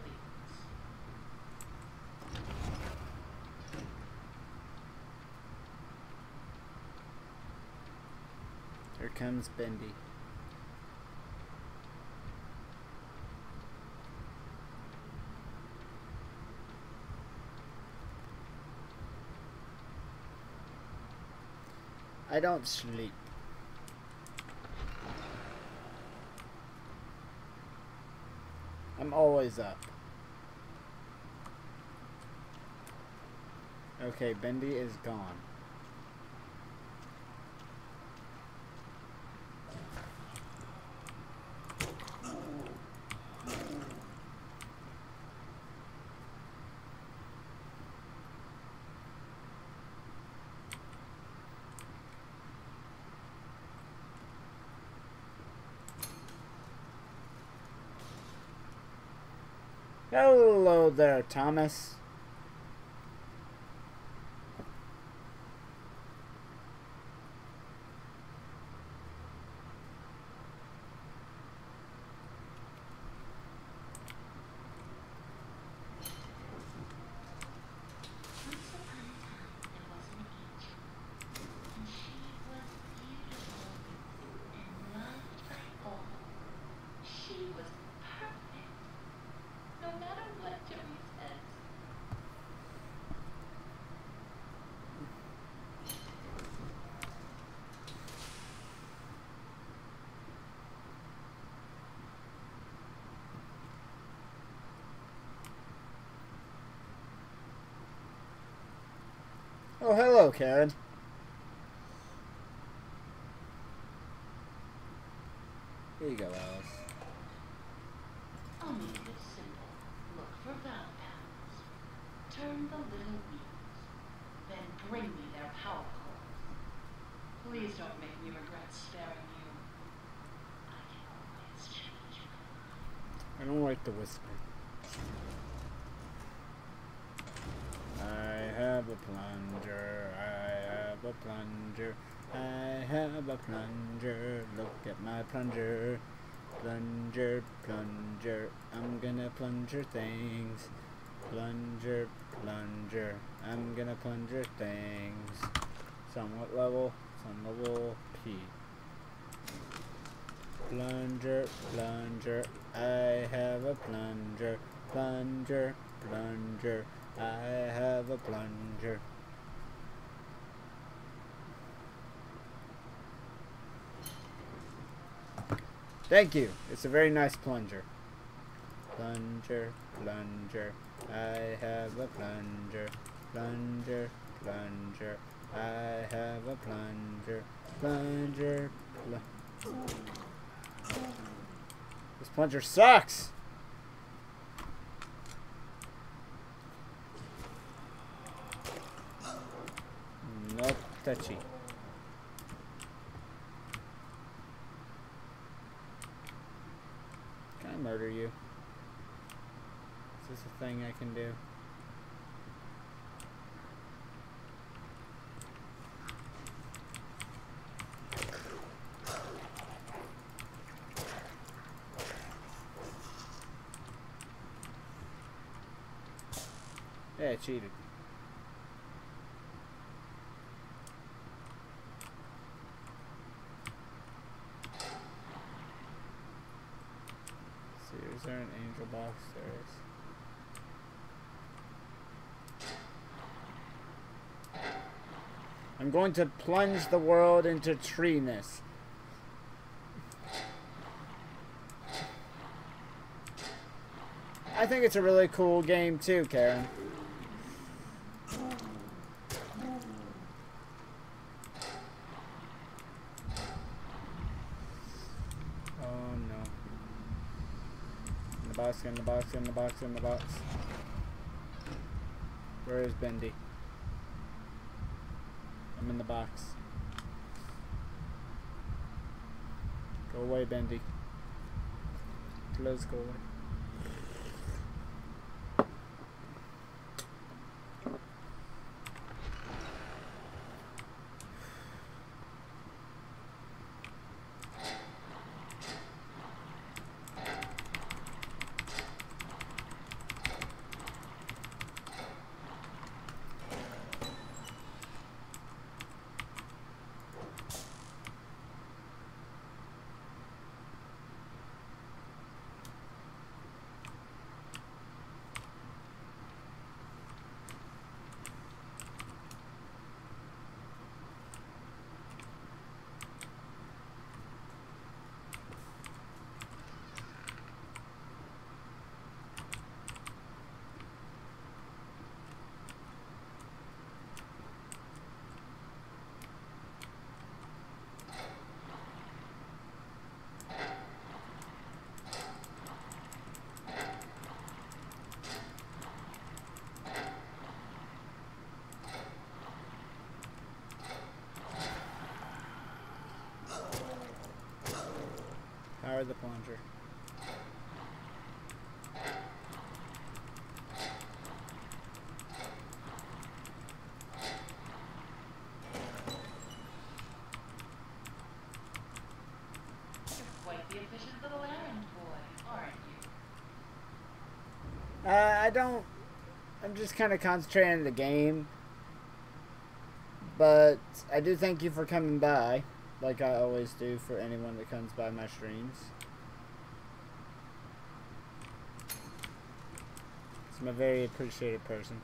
Speaker 6: please.
Speaker 1: Here comes Bendy. I don't sleep. I'm always up. Okay, Bendy is gone. There, Thomas.
Speaker 6: Once upon a time, there was an angel, and she was beautiful and loved by all. She was perfect, no matter what Joey says.
Speaker 1: Oh, hello, Karen. Here you go, Alice.
Speaker 6: I'll make it simple. Look for valve panels. Turn the little wheels. Then bring me their power cords. Please don't make me regret sparing you. I can always change my mind.
Speaker 1: I don't like the whisper. I have a plunger, I have a plunger, I have a plunger, look at my plunger. Plunger, plunger, I'm gonna plunger things. Plunger, plunger, I'm gonna plunger things. Somewhat level, some level P. Plunger, plunger, I have a plunger. Plunger, plunger, I have a plunger. Thank you. It's a very nice plunger. Plunger, plunger, I have a plunger. Plunger, plunger, I have a plunger. Plunger, plunger. This plunger sucks! Nope, touchy. Can I murder you? Is this a thing I can do? Yeah, I cheated. see, is there an angel box? There is. I'm going to plunge the world into treeness. I think it's a really cool game too, Karen. Oh the box, in the box, in the box, in the box. Where is Bendy? In the box. Go away, Bendy. Let's go away. the plunger. Uh, I don't. I'm just kind of concentrating on the game. But I do thank you for coming by like I always do for anyone that comes by my streams. I'm a very appreciated person.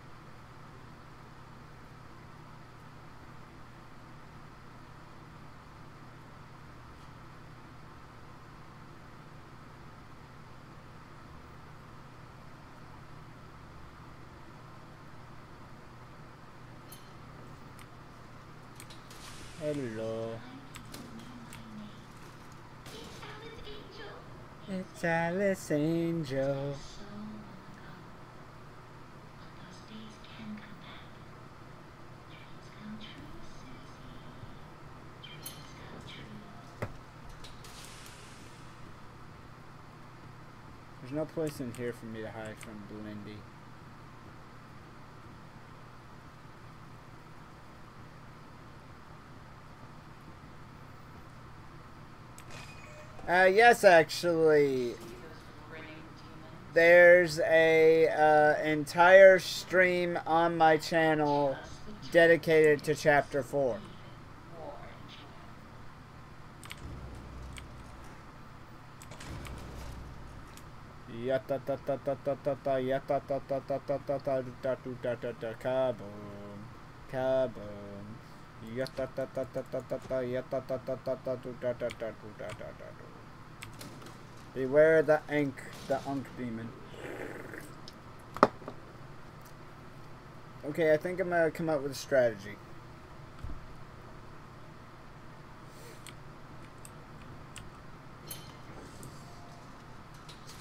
Speaker 1: Hello. It's Alice Angel.
Speaker 6: So long ago. But those days can come back. Dreams come true, Susie. Dreams true.
Speaker 1: There's no place in here for me to hide from Blindy. Uh, yes, actually. There's a uh, entire stream on my channel dedicated to Chapter 4. Kaboom. Kaboom. Beware the ink, the unk demon. Okay, I think I'm gonna come up with a strategy.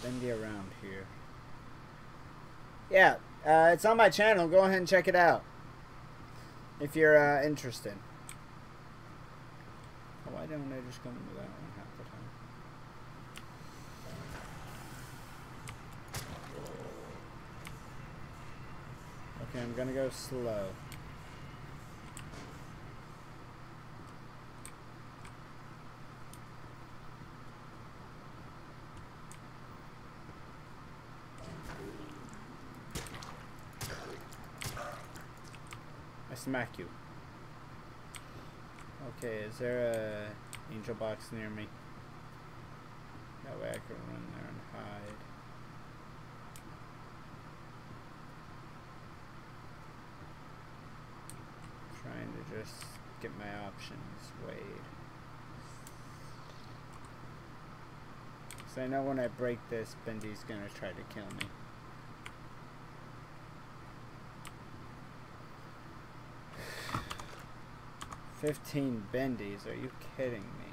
Speaker 1: Bendy around here. Yeah, uh, it's on my channel. Go ahead and check it out if you're uh, interested. Why don't I just go into that one half the time? Okay, I'm gonna go slow. I smack you. Okay, is there a angel box near me? That way I can run there and hide. Trying to just get my options weighed. So I know when I break this, Bendy's gonna try to kill me. Fifteen bendies, are you kidding me?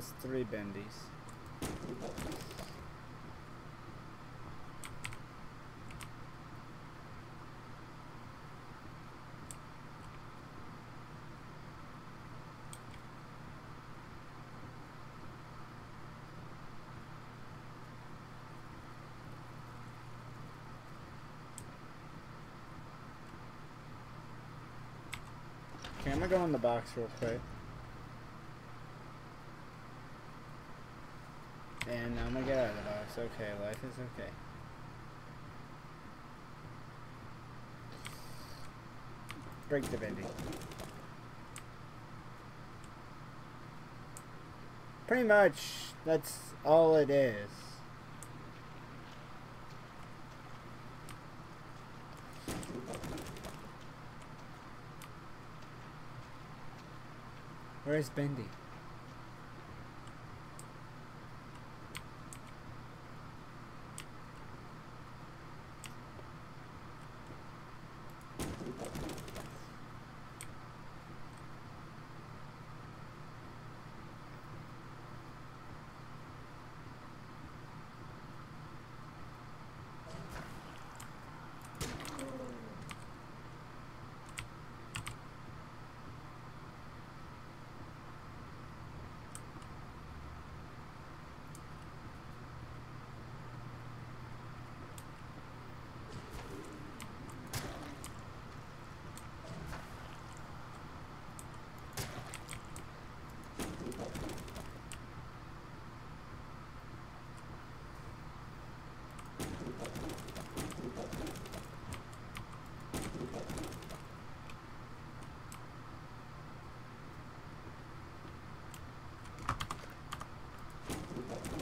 Speaker 1: Three bendies. Okay, I'm gonna go in the box real quick. And I'm gonna get box. Okay, life is okay. Break the bendy. Pretty much, that's all it is. Where's Bendy?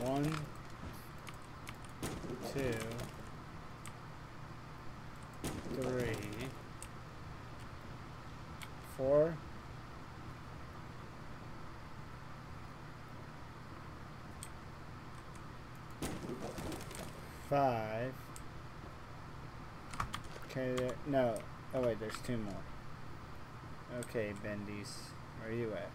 Speaker 1: One, two, three, four. Five. Okay, there, no. Oh wait, there's two more. Okay, Bendies, where are you at?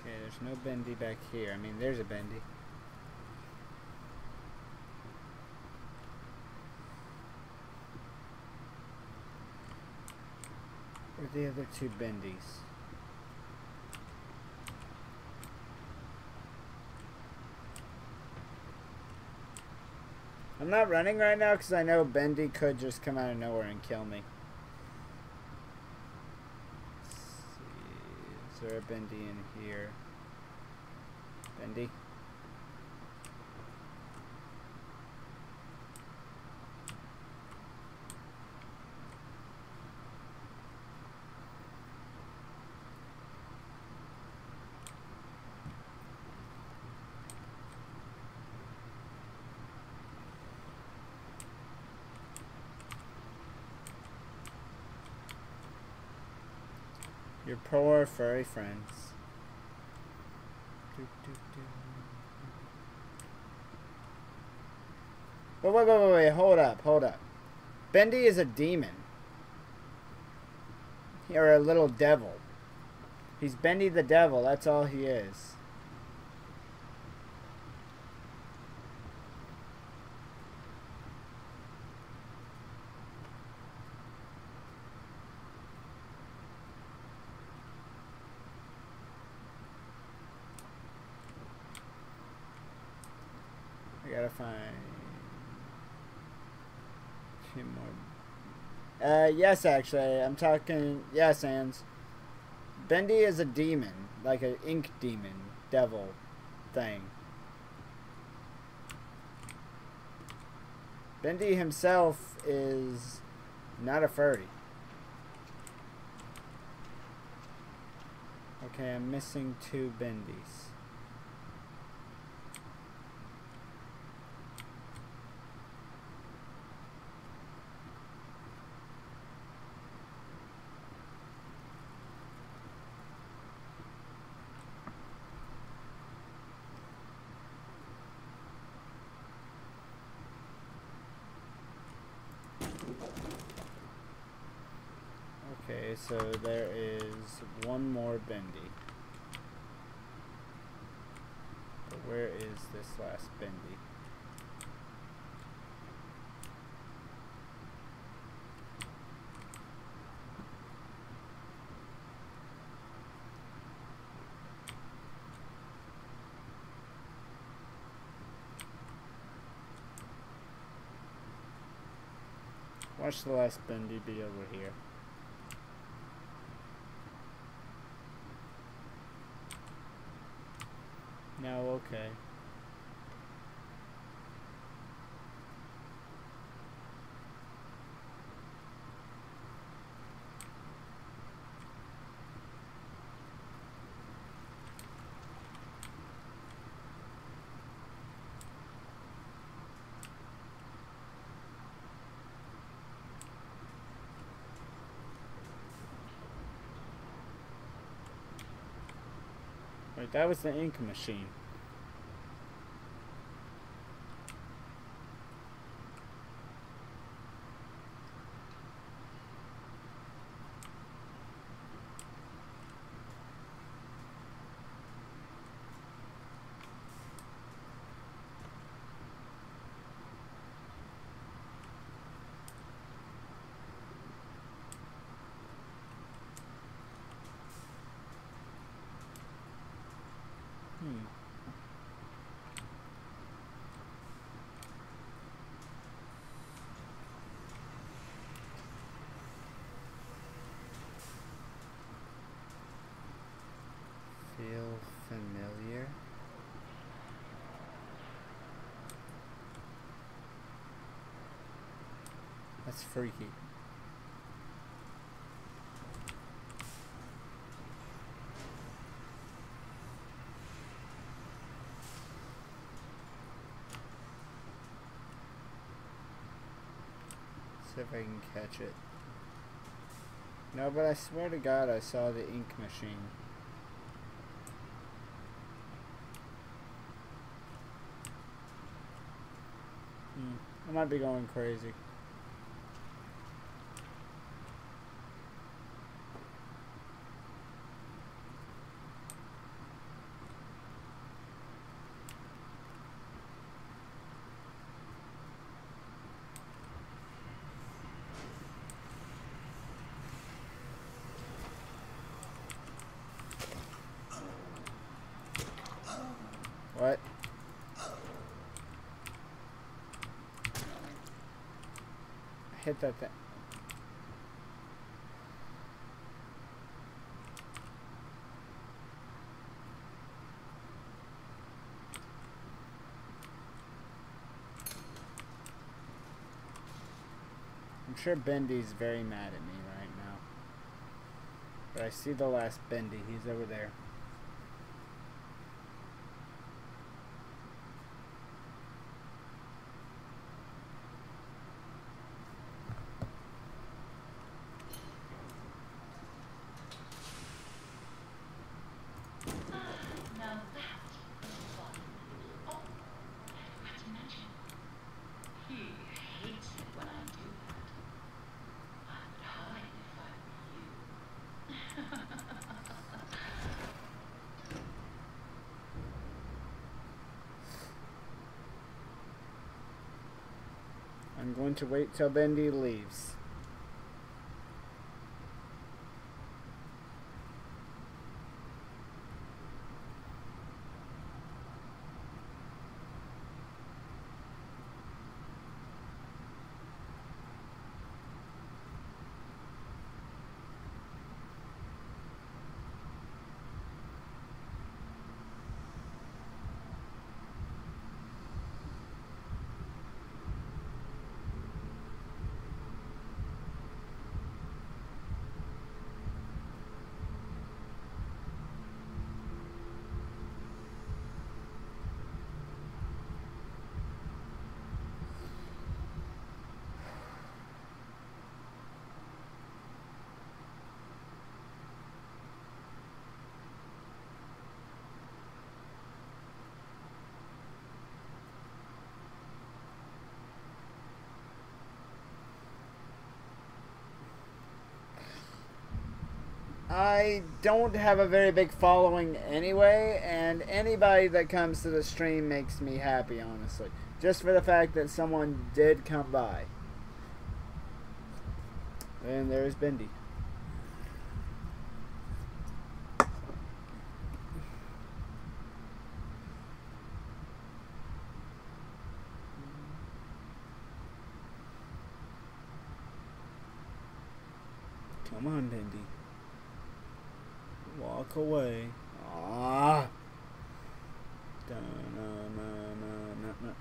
Speaker 1: Okay, there's no bendy back here. I mean, there's a bendy. Where are the other two bendies? I'm not running right now because I know Bendy could just come out of nowhere and kill me. Is there a Bendy in here? Bendy? Your poor furry friends. Wait, wait, wait, wait, wait, hold up, hold up. Bendy is a demon. Or a little devil. He's Bendy the devil, that's all he is. I gotta find two more. Uh, yes, actually, I'm talking. Yes, Ans. Bendy is a demon, like an ink demon, devil thing. Bendy himself is not a furry. Okay, I'm missing two Bendies. Okay, so there is one more bendy. But where is this last bendy? Watch the last bendy be over here. No, okay. That was the ink machine. freaky. See if I can catch it. No, but I swear to God I saw the ink machine. Hmm. I might be going crazy. Hit that thing. I'm sure Bendy's very mad at me right now. But I see the last Bendy. He's over there.
Speaker 6: Now that was fun. Oh, I forgot to mention. He hates it when I do that. I would hide if I were you.
Speaker 1: I'm going to wait till Bendy leaves. I don't have a very big following anyway, and anybody that comes to the stream makes me happy, honestly. Just for the fact that someone did come by. And there's Bendy. Come on, Bendy. Walk away. Ah. Da-na-na-na-na-na-na-na.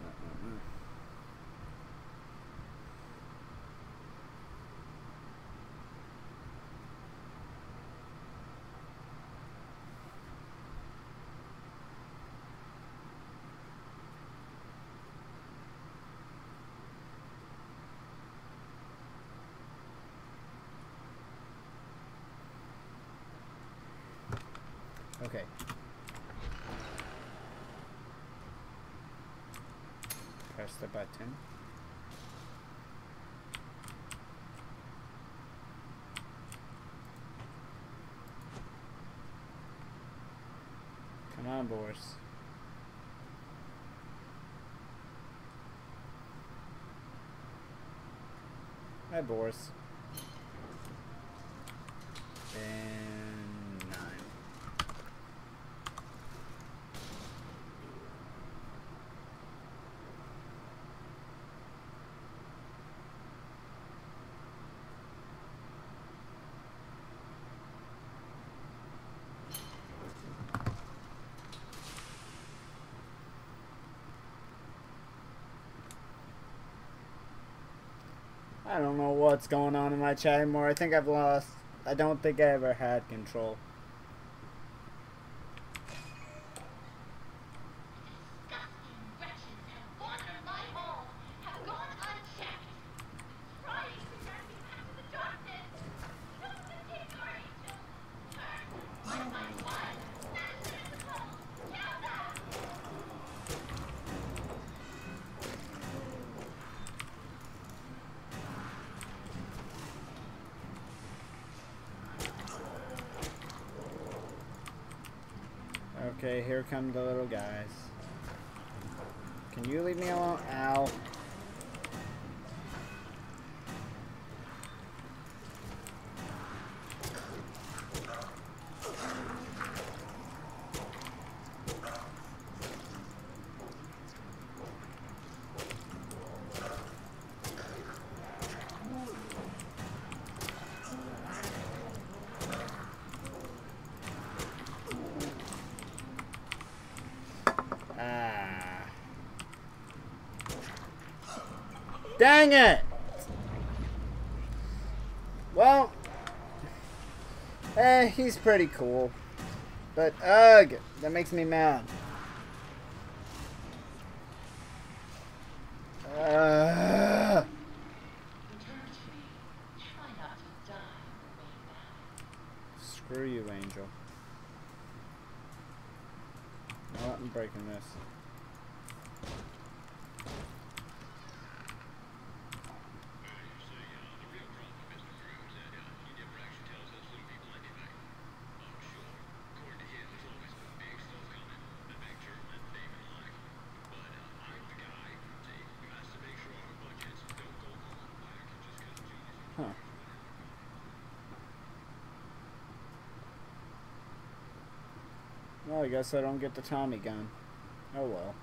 Speaker 1: Okay. Press the button. Come on, Boris. Hi, Boris. And nine. I don't know what's going on in my chat anymore. I think I've lost. I don't think I ever had control. Come the little guys. Can you leave me alone? Ow. Dang it! Well, eh, he's pretty cool. But, ugh, that makes me mad. Uh,
Speaker 6: Return to me. Try not to die on the way back.
Speaker 1: screw you, Angel. No, I'm breaking this. Huh. Well, I guess I don't get the Tommy gun. Oh well.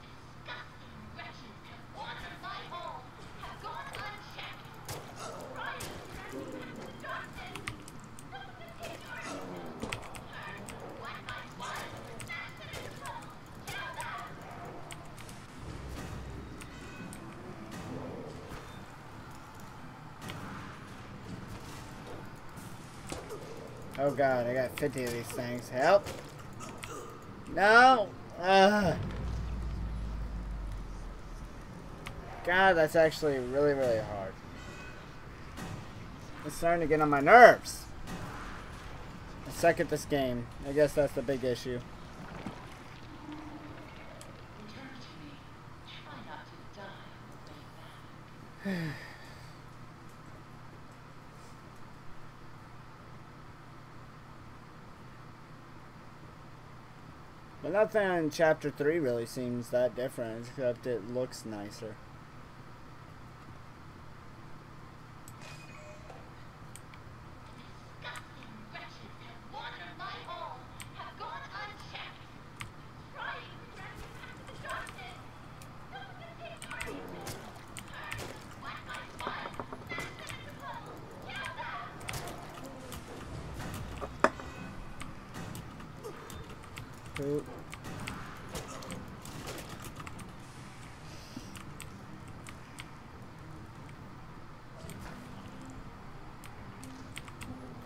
Speaker 6: Disgusting wretches have wandered my home, have gone unchecked, crying in the darkness. What my blood, master control, kill them!
Speaker 1: Oh god, I got 50 of these things. Help! No! Ugh. God, that's actually really, really hard. It's starting to get on my nerves. I suck at this game. I guess that's the big issue.
Speaker 6: Return to me. Try not to die on the way back.
Speaker 1: But nothing in chapter 3 really seems that different, except it looks nicer.
Speaker 6: Disgusting wretches have wandered my home, have gone unchecked, crying in the darkness. What my blood, master control, kill them!
Speaker 1: Oop.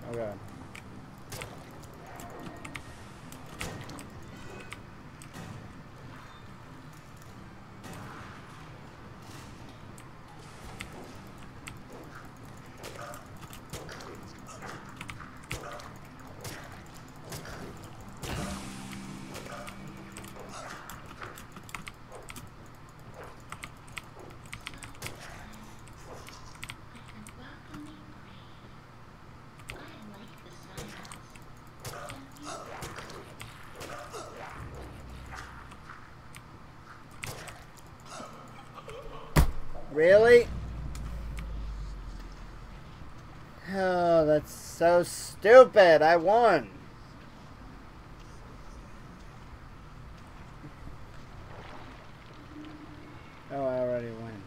Speaker 1: Oh god.
Speaker 6: Welcoming breeze. I like the silence.
Speaker 1: Really? Oh, that's so stupid. I won. Oh, I already win.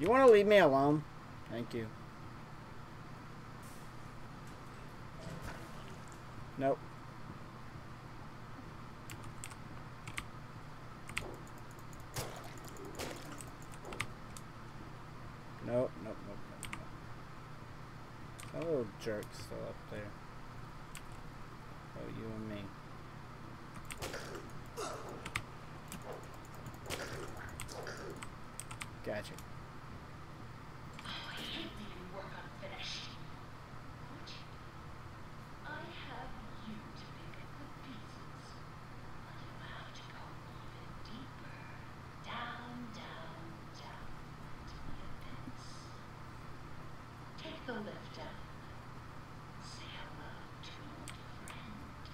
Speaker 1: You want to leave me alone? Thank you. Still up there. Oh, you and me. Gotcha.
Speaker 6: Oh, I hate leaving work unfinished. But I have you to pick up the pieces. But you have to go even the lift down. Say hello to an old friend.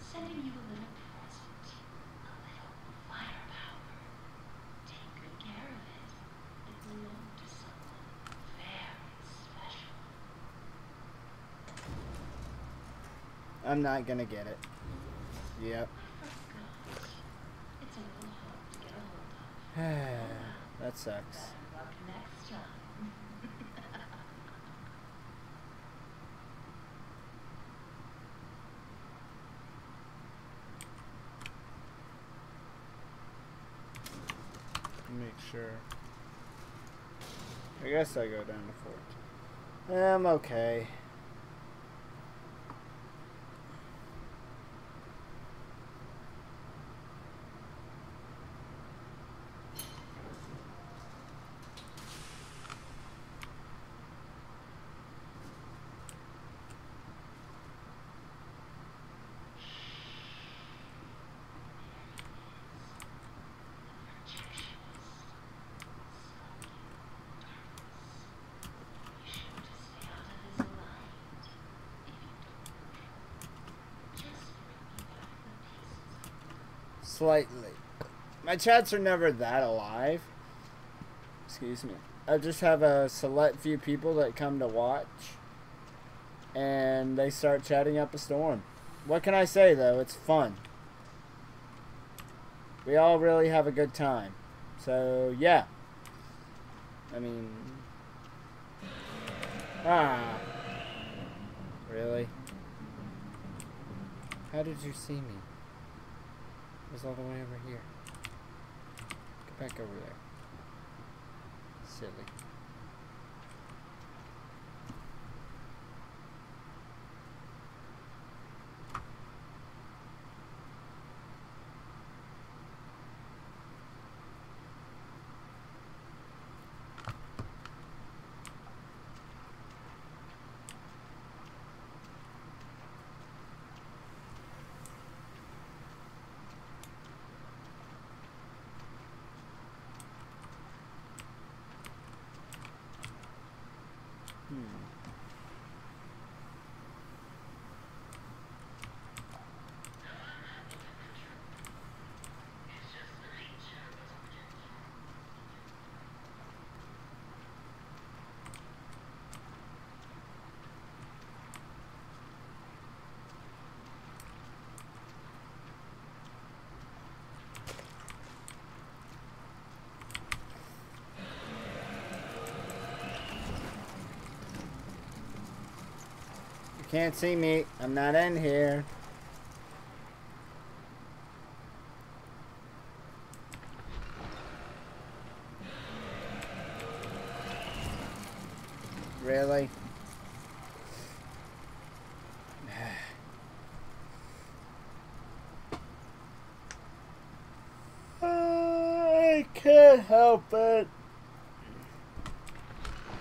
Speaker 6: Sending you a little present. A little firepower. Take good care of it. It belonged to someone very special.
Speaker 1: I'm not gonna get it. Yep. That sucks. Make sure. I guess I go down to 14. I'm okay. Slightly. My chats are never that alive. Excuse me. I just have a select few people that come to watch. And they start chatting up a storm. What can I say though? It's fun. We all really have a good time. So, yeah. I mean. Ah. Really? How did you see me? Was all the way over here. Get back over there. Silly. Hmm. You can't see me. I'm not in here. Really? I can't help it.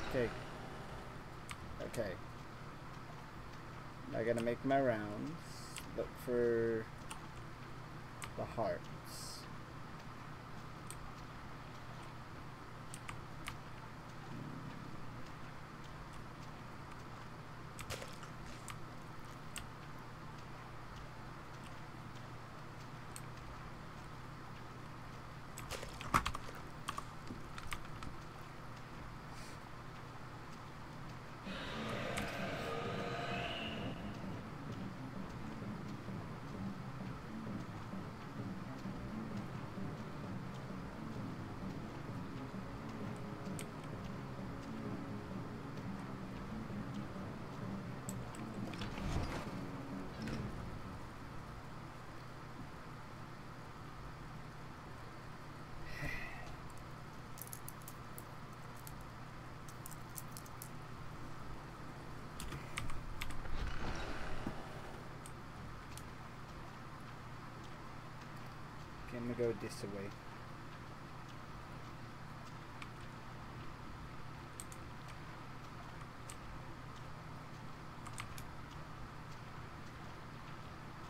Speaker 1: Okay. Okay. I gotta make my rounds. Look for the hearts. Okay, I'm gonna go this way.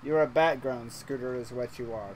Speaker 1: You're a background scooter is what you are.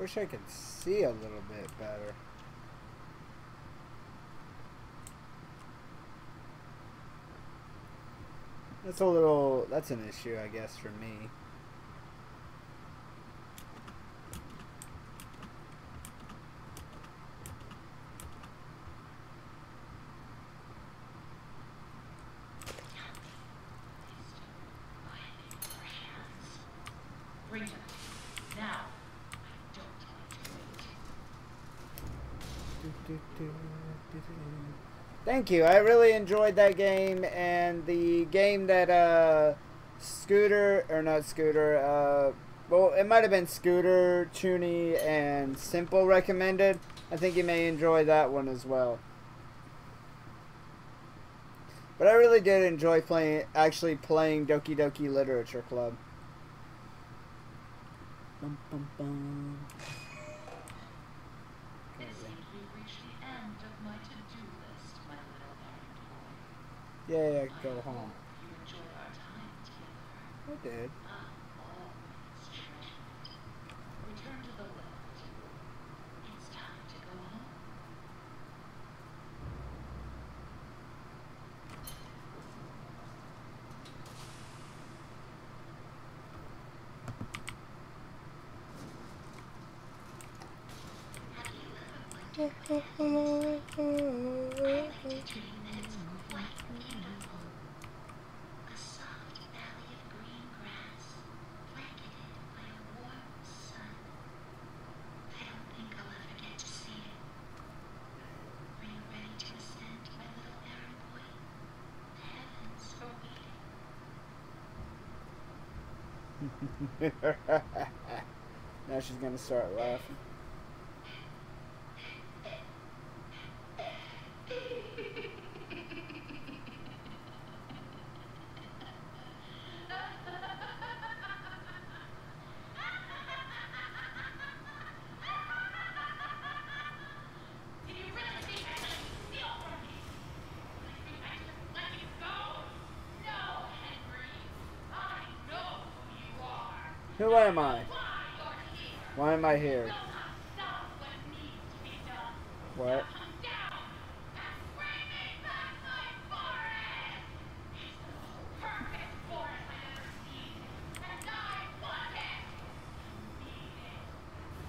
Speaker 1: Wish I could see a little bit better. That's a little. That's an issue, I guess, for me.
Speaker 6: Bring them. Now. I don't like to wait.
Speaker 1: Thank you. I really enjoyed that game, and the game that uh, Scooter or not Scooter. Uh, well, it might have been Scooter, Chuny, and Simple recommended. I think you may enjoy that one as well. But I really did enjoy playing, actually playing Doki Doki Literature Club. Bum, bum, bum.
Speaker 6: It seems we've reached the end of my to-do list, my little errand boy.
Speaker 1: Yeah, go home.
Speaker 6: You enjoyed our time together.
Speaker 1: I did.
Speaker 6: I'll always treasure it. Return to the left. It's time to go home. dream that it's quite beautiful. A soft valley of green grass, blanketed by a warm sun. I don't think I'll ever get to see it. Are you ready to ascend, my little errand boy? The heavens are waiting.
Speaker 1: now she's gonna start laughing.
Speaker 6: Did you really think I let you steal from me? I think I just let you go? No, Henry. I know who you are.
Speaker 1: Who am I?
Speaker 6: Why.
Speaker 1: Why am I here?
Speaker 6: Will not stop what needs to be done.
Speaker 1: What?
Speaker 6: Come down and bring me back my forest. It's the most perfect forest I've ever seen, and I want it. I need it.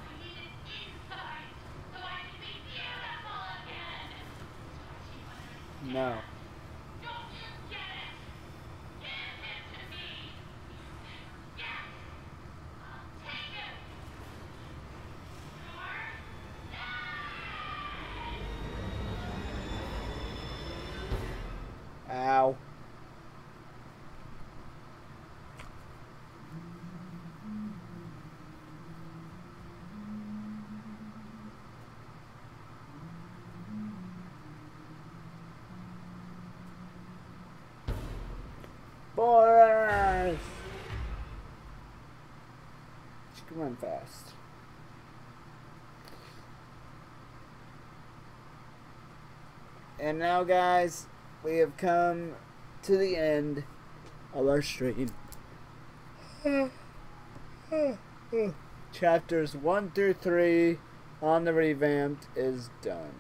Speaker 6: I need it inside so I can be beautiful again. Don't you understand?
Speaker 1: No.
Speaker 6: Don't you get it? Give it to me. Yes. I'll take it.
Speaker 1: Ow. Boris! Going fast. And now, guys, we have come to the end of our stream. Chapters 1 through 3 on the revamped is done.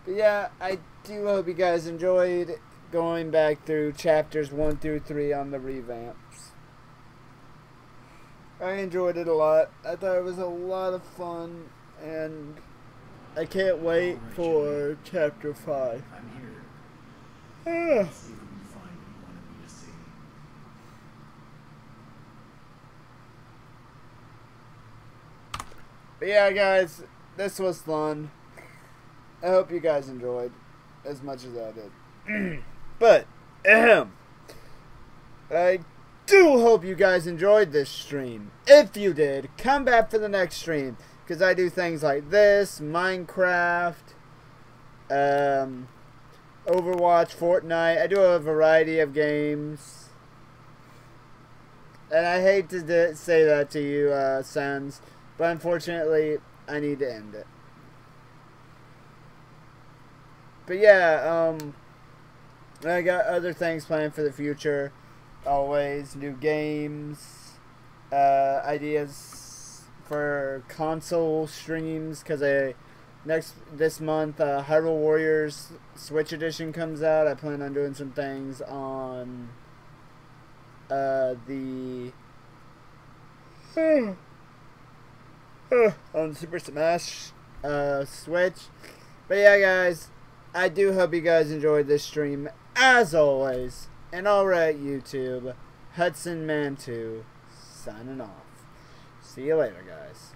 Speaker 1: But yeah, I do hope you guys enjoyed going back through chapters 1 through 3 on the revamps. I enjoyed it a lot. I thought it was a lot of fun, and I can't wait for chapter 5.
Speaker 2: I'm here.
Speaker 1: Ah.
Speaker 2: See if we can find what you wanted me to see.
Speaker 1: But yeah, guys, this was fun. I hope you guys enjoyed as much as I did. but, ahem. I do hope you guys enjoyed this stream. If you did, come back for the next stream. Because I do things like this, Minecraft, um, Overwatch, Fortnite. I do a variety of games. And I hate to say that to you, uh, Sans, but unfortunately, I need to end it. But yeah, um, I got other things planned for the future. Always new games, uh, ideas for console streams because I next this month uh, Hyrule Warriors Switch Edition comes out. I plan on doing some things on uh, the on Super Smash uh, Switch. But yeah, guys, I do hope you guys enjoyed this stream as always. And alright, YouTube, Hudson Man 2 signing off. See you later, guys.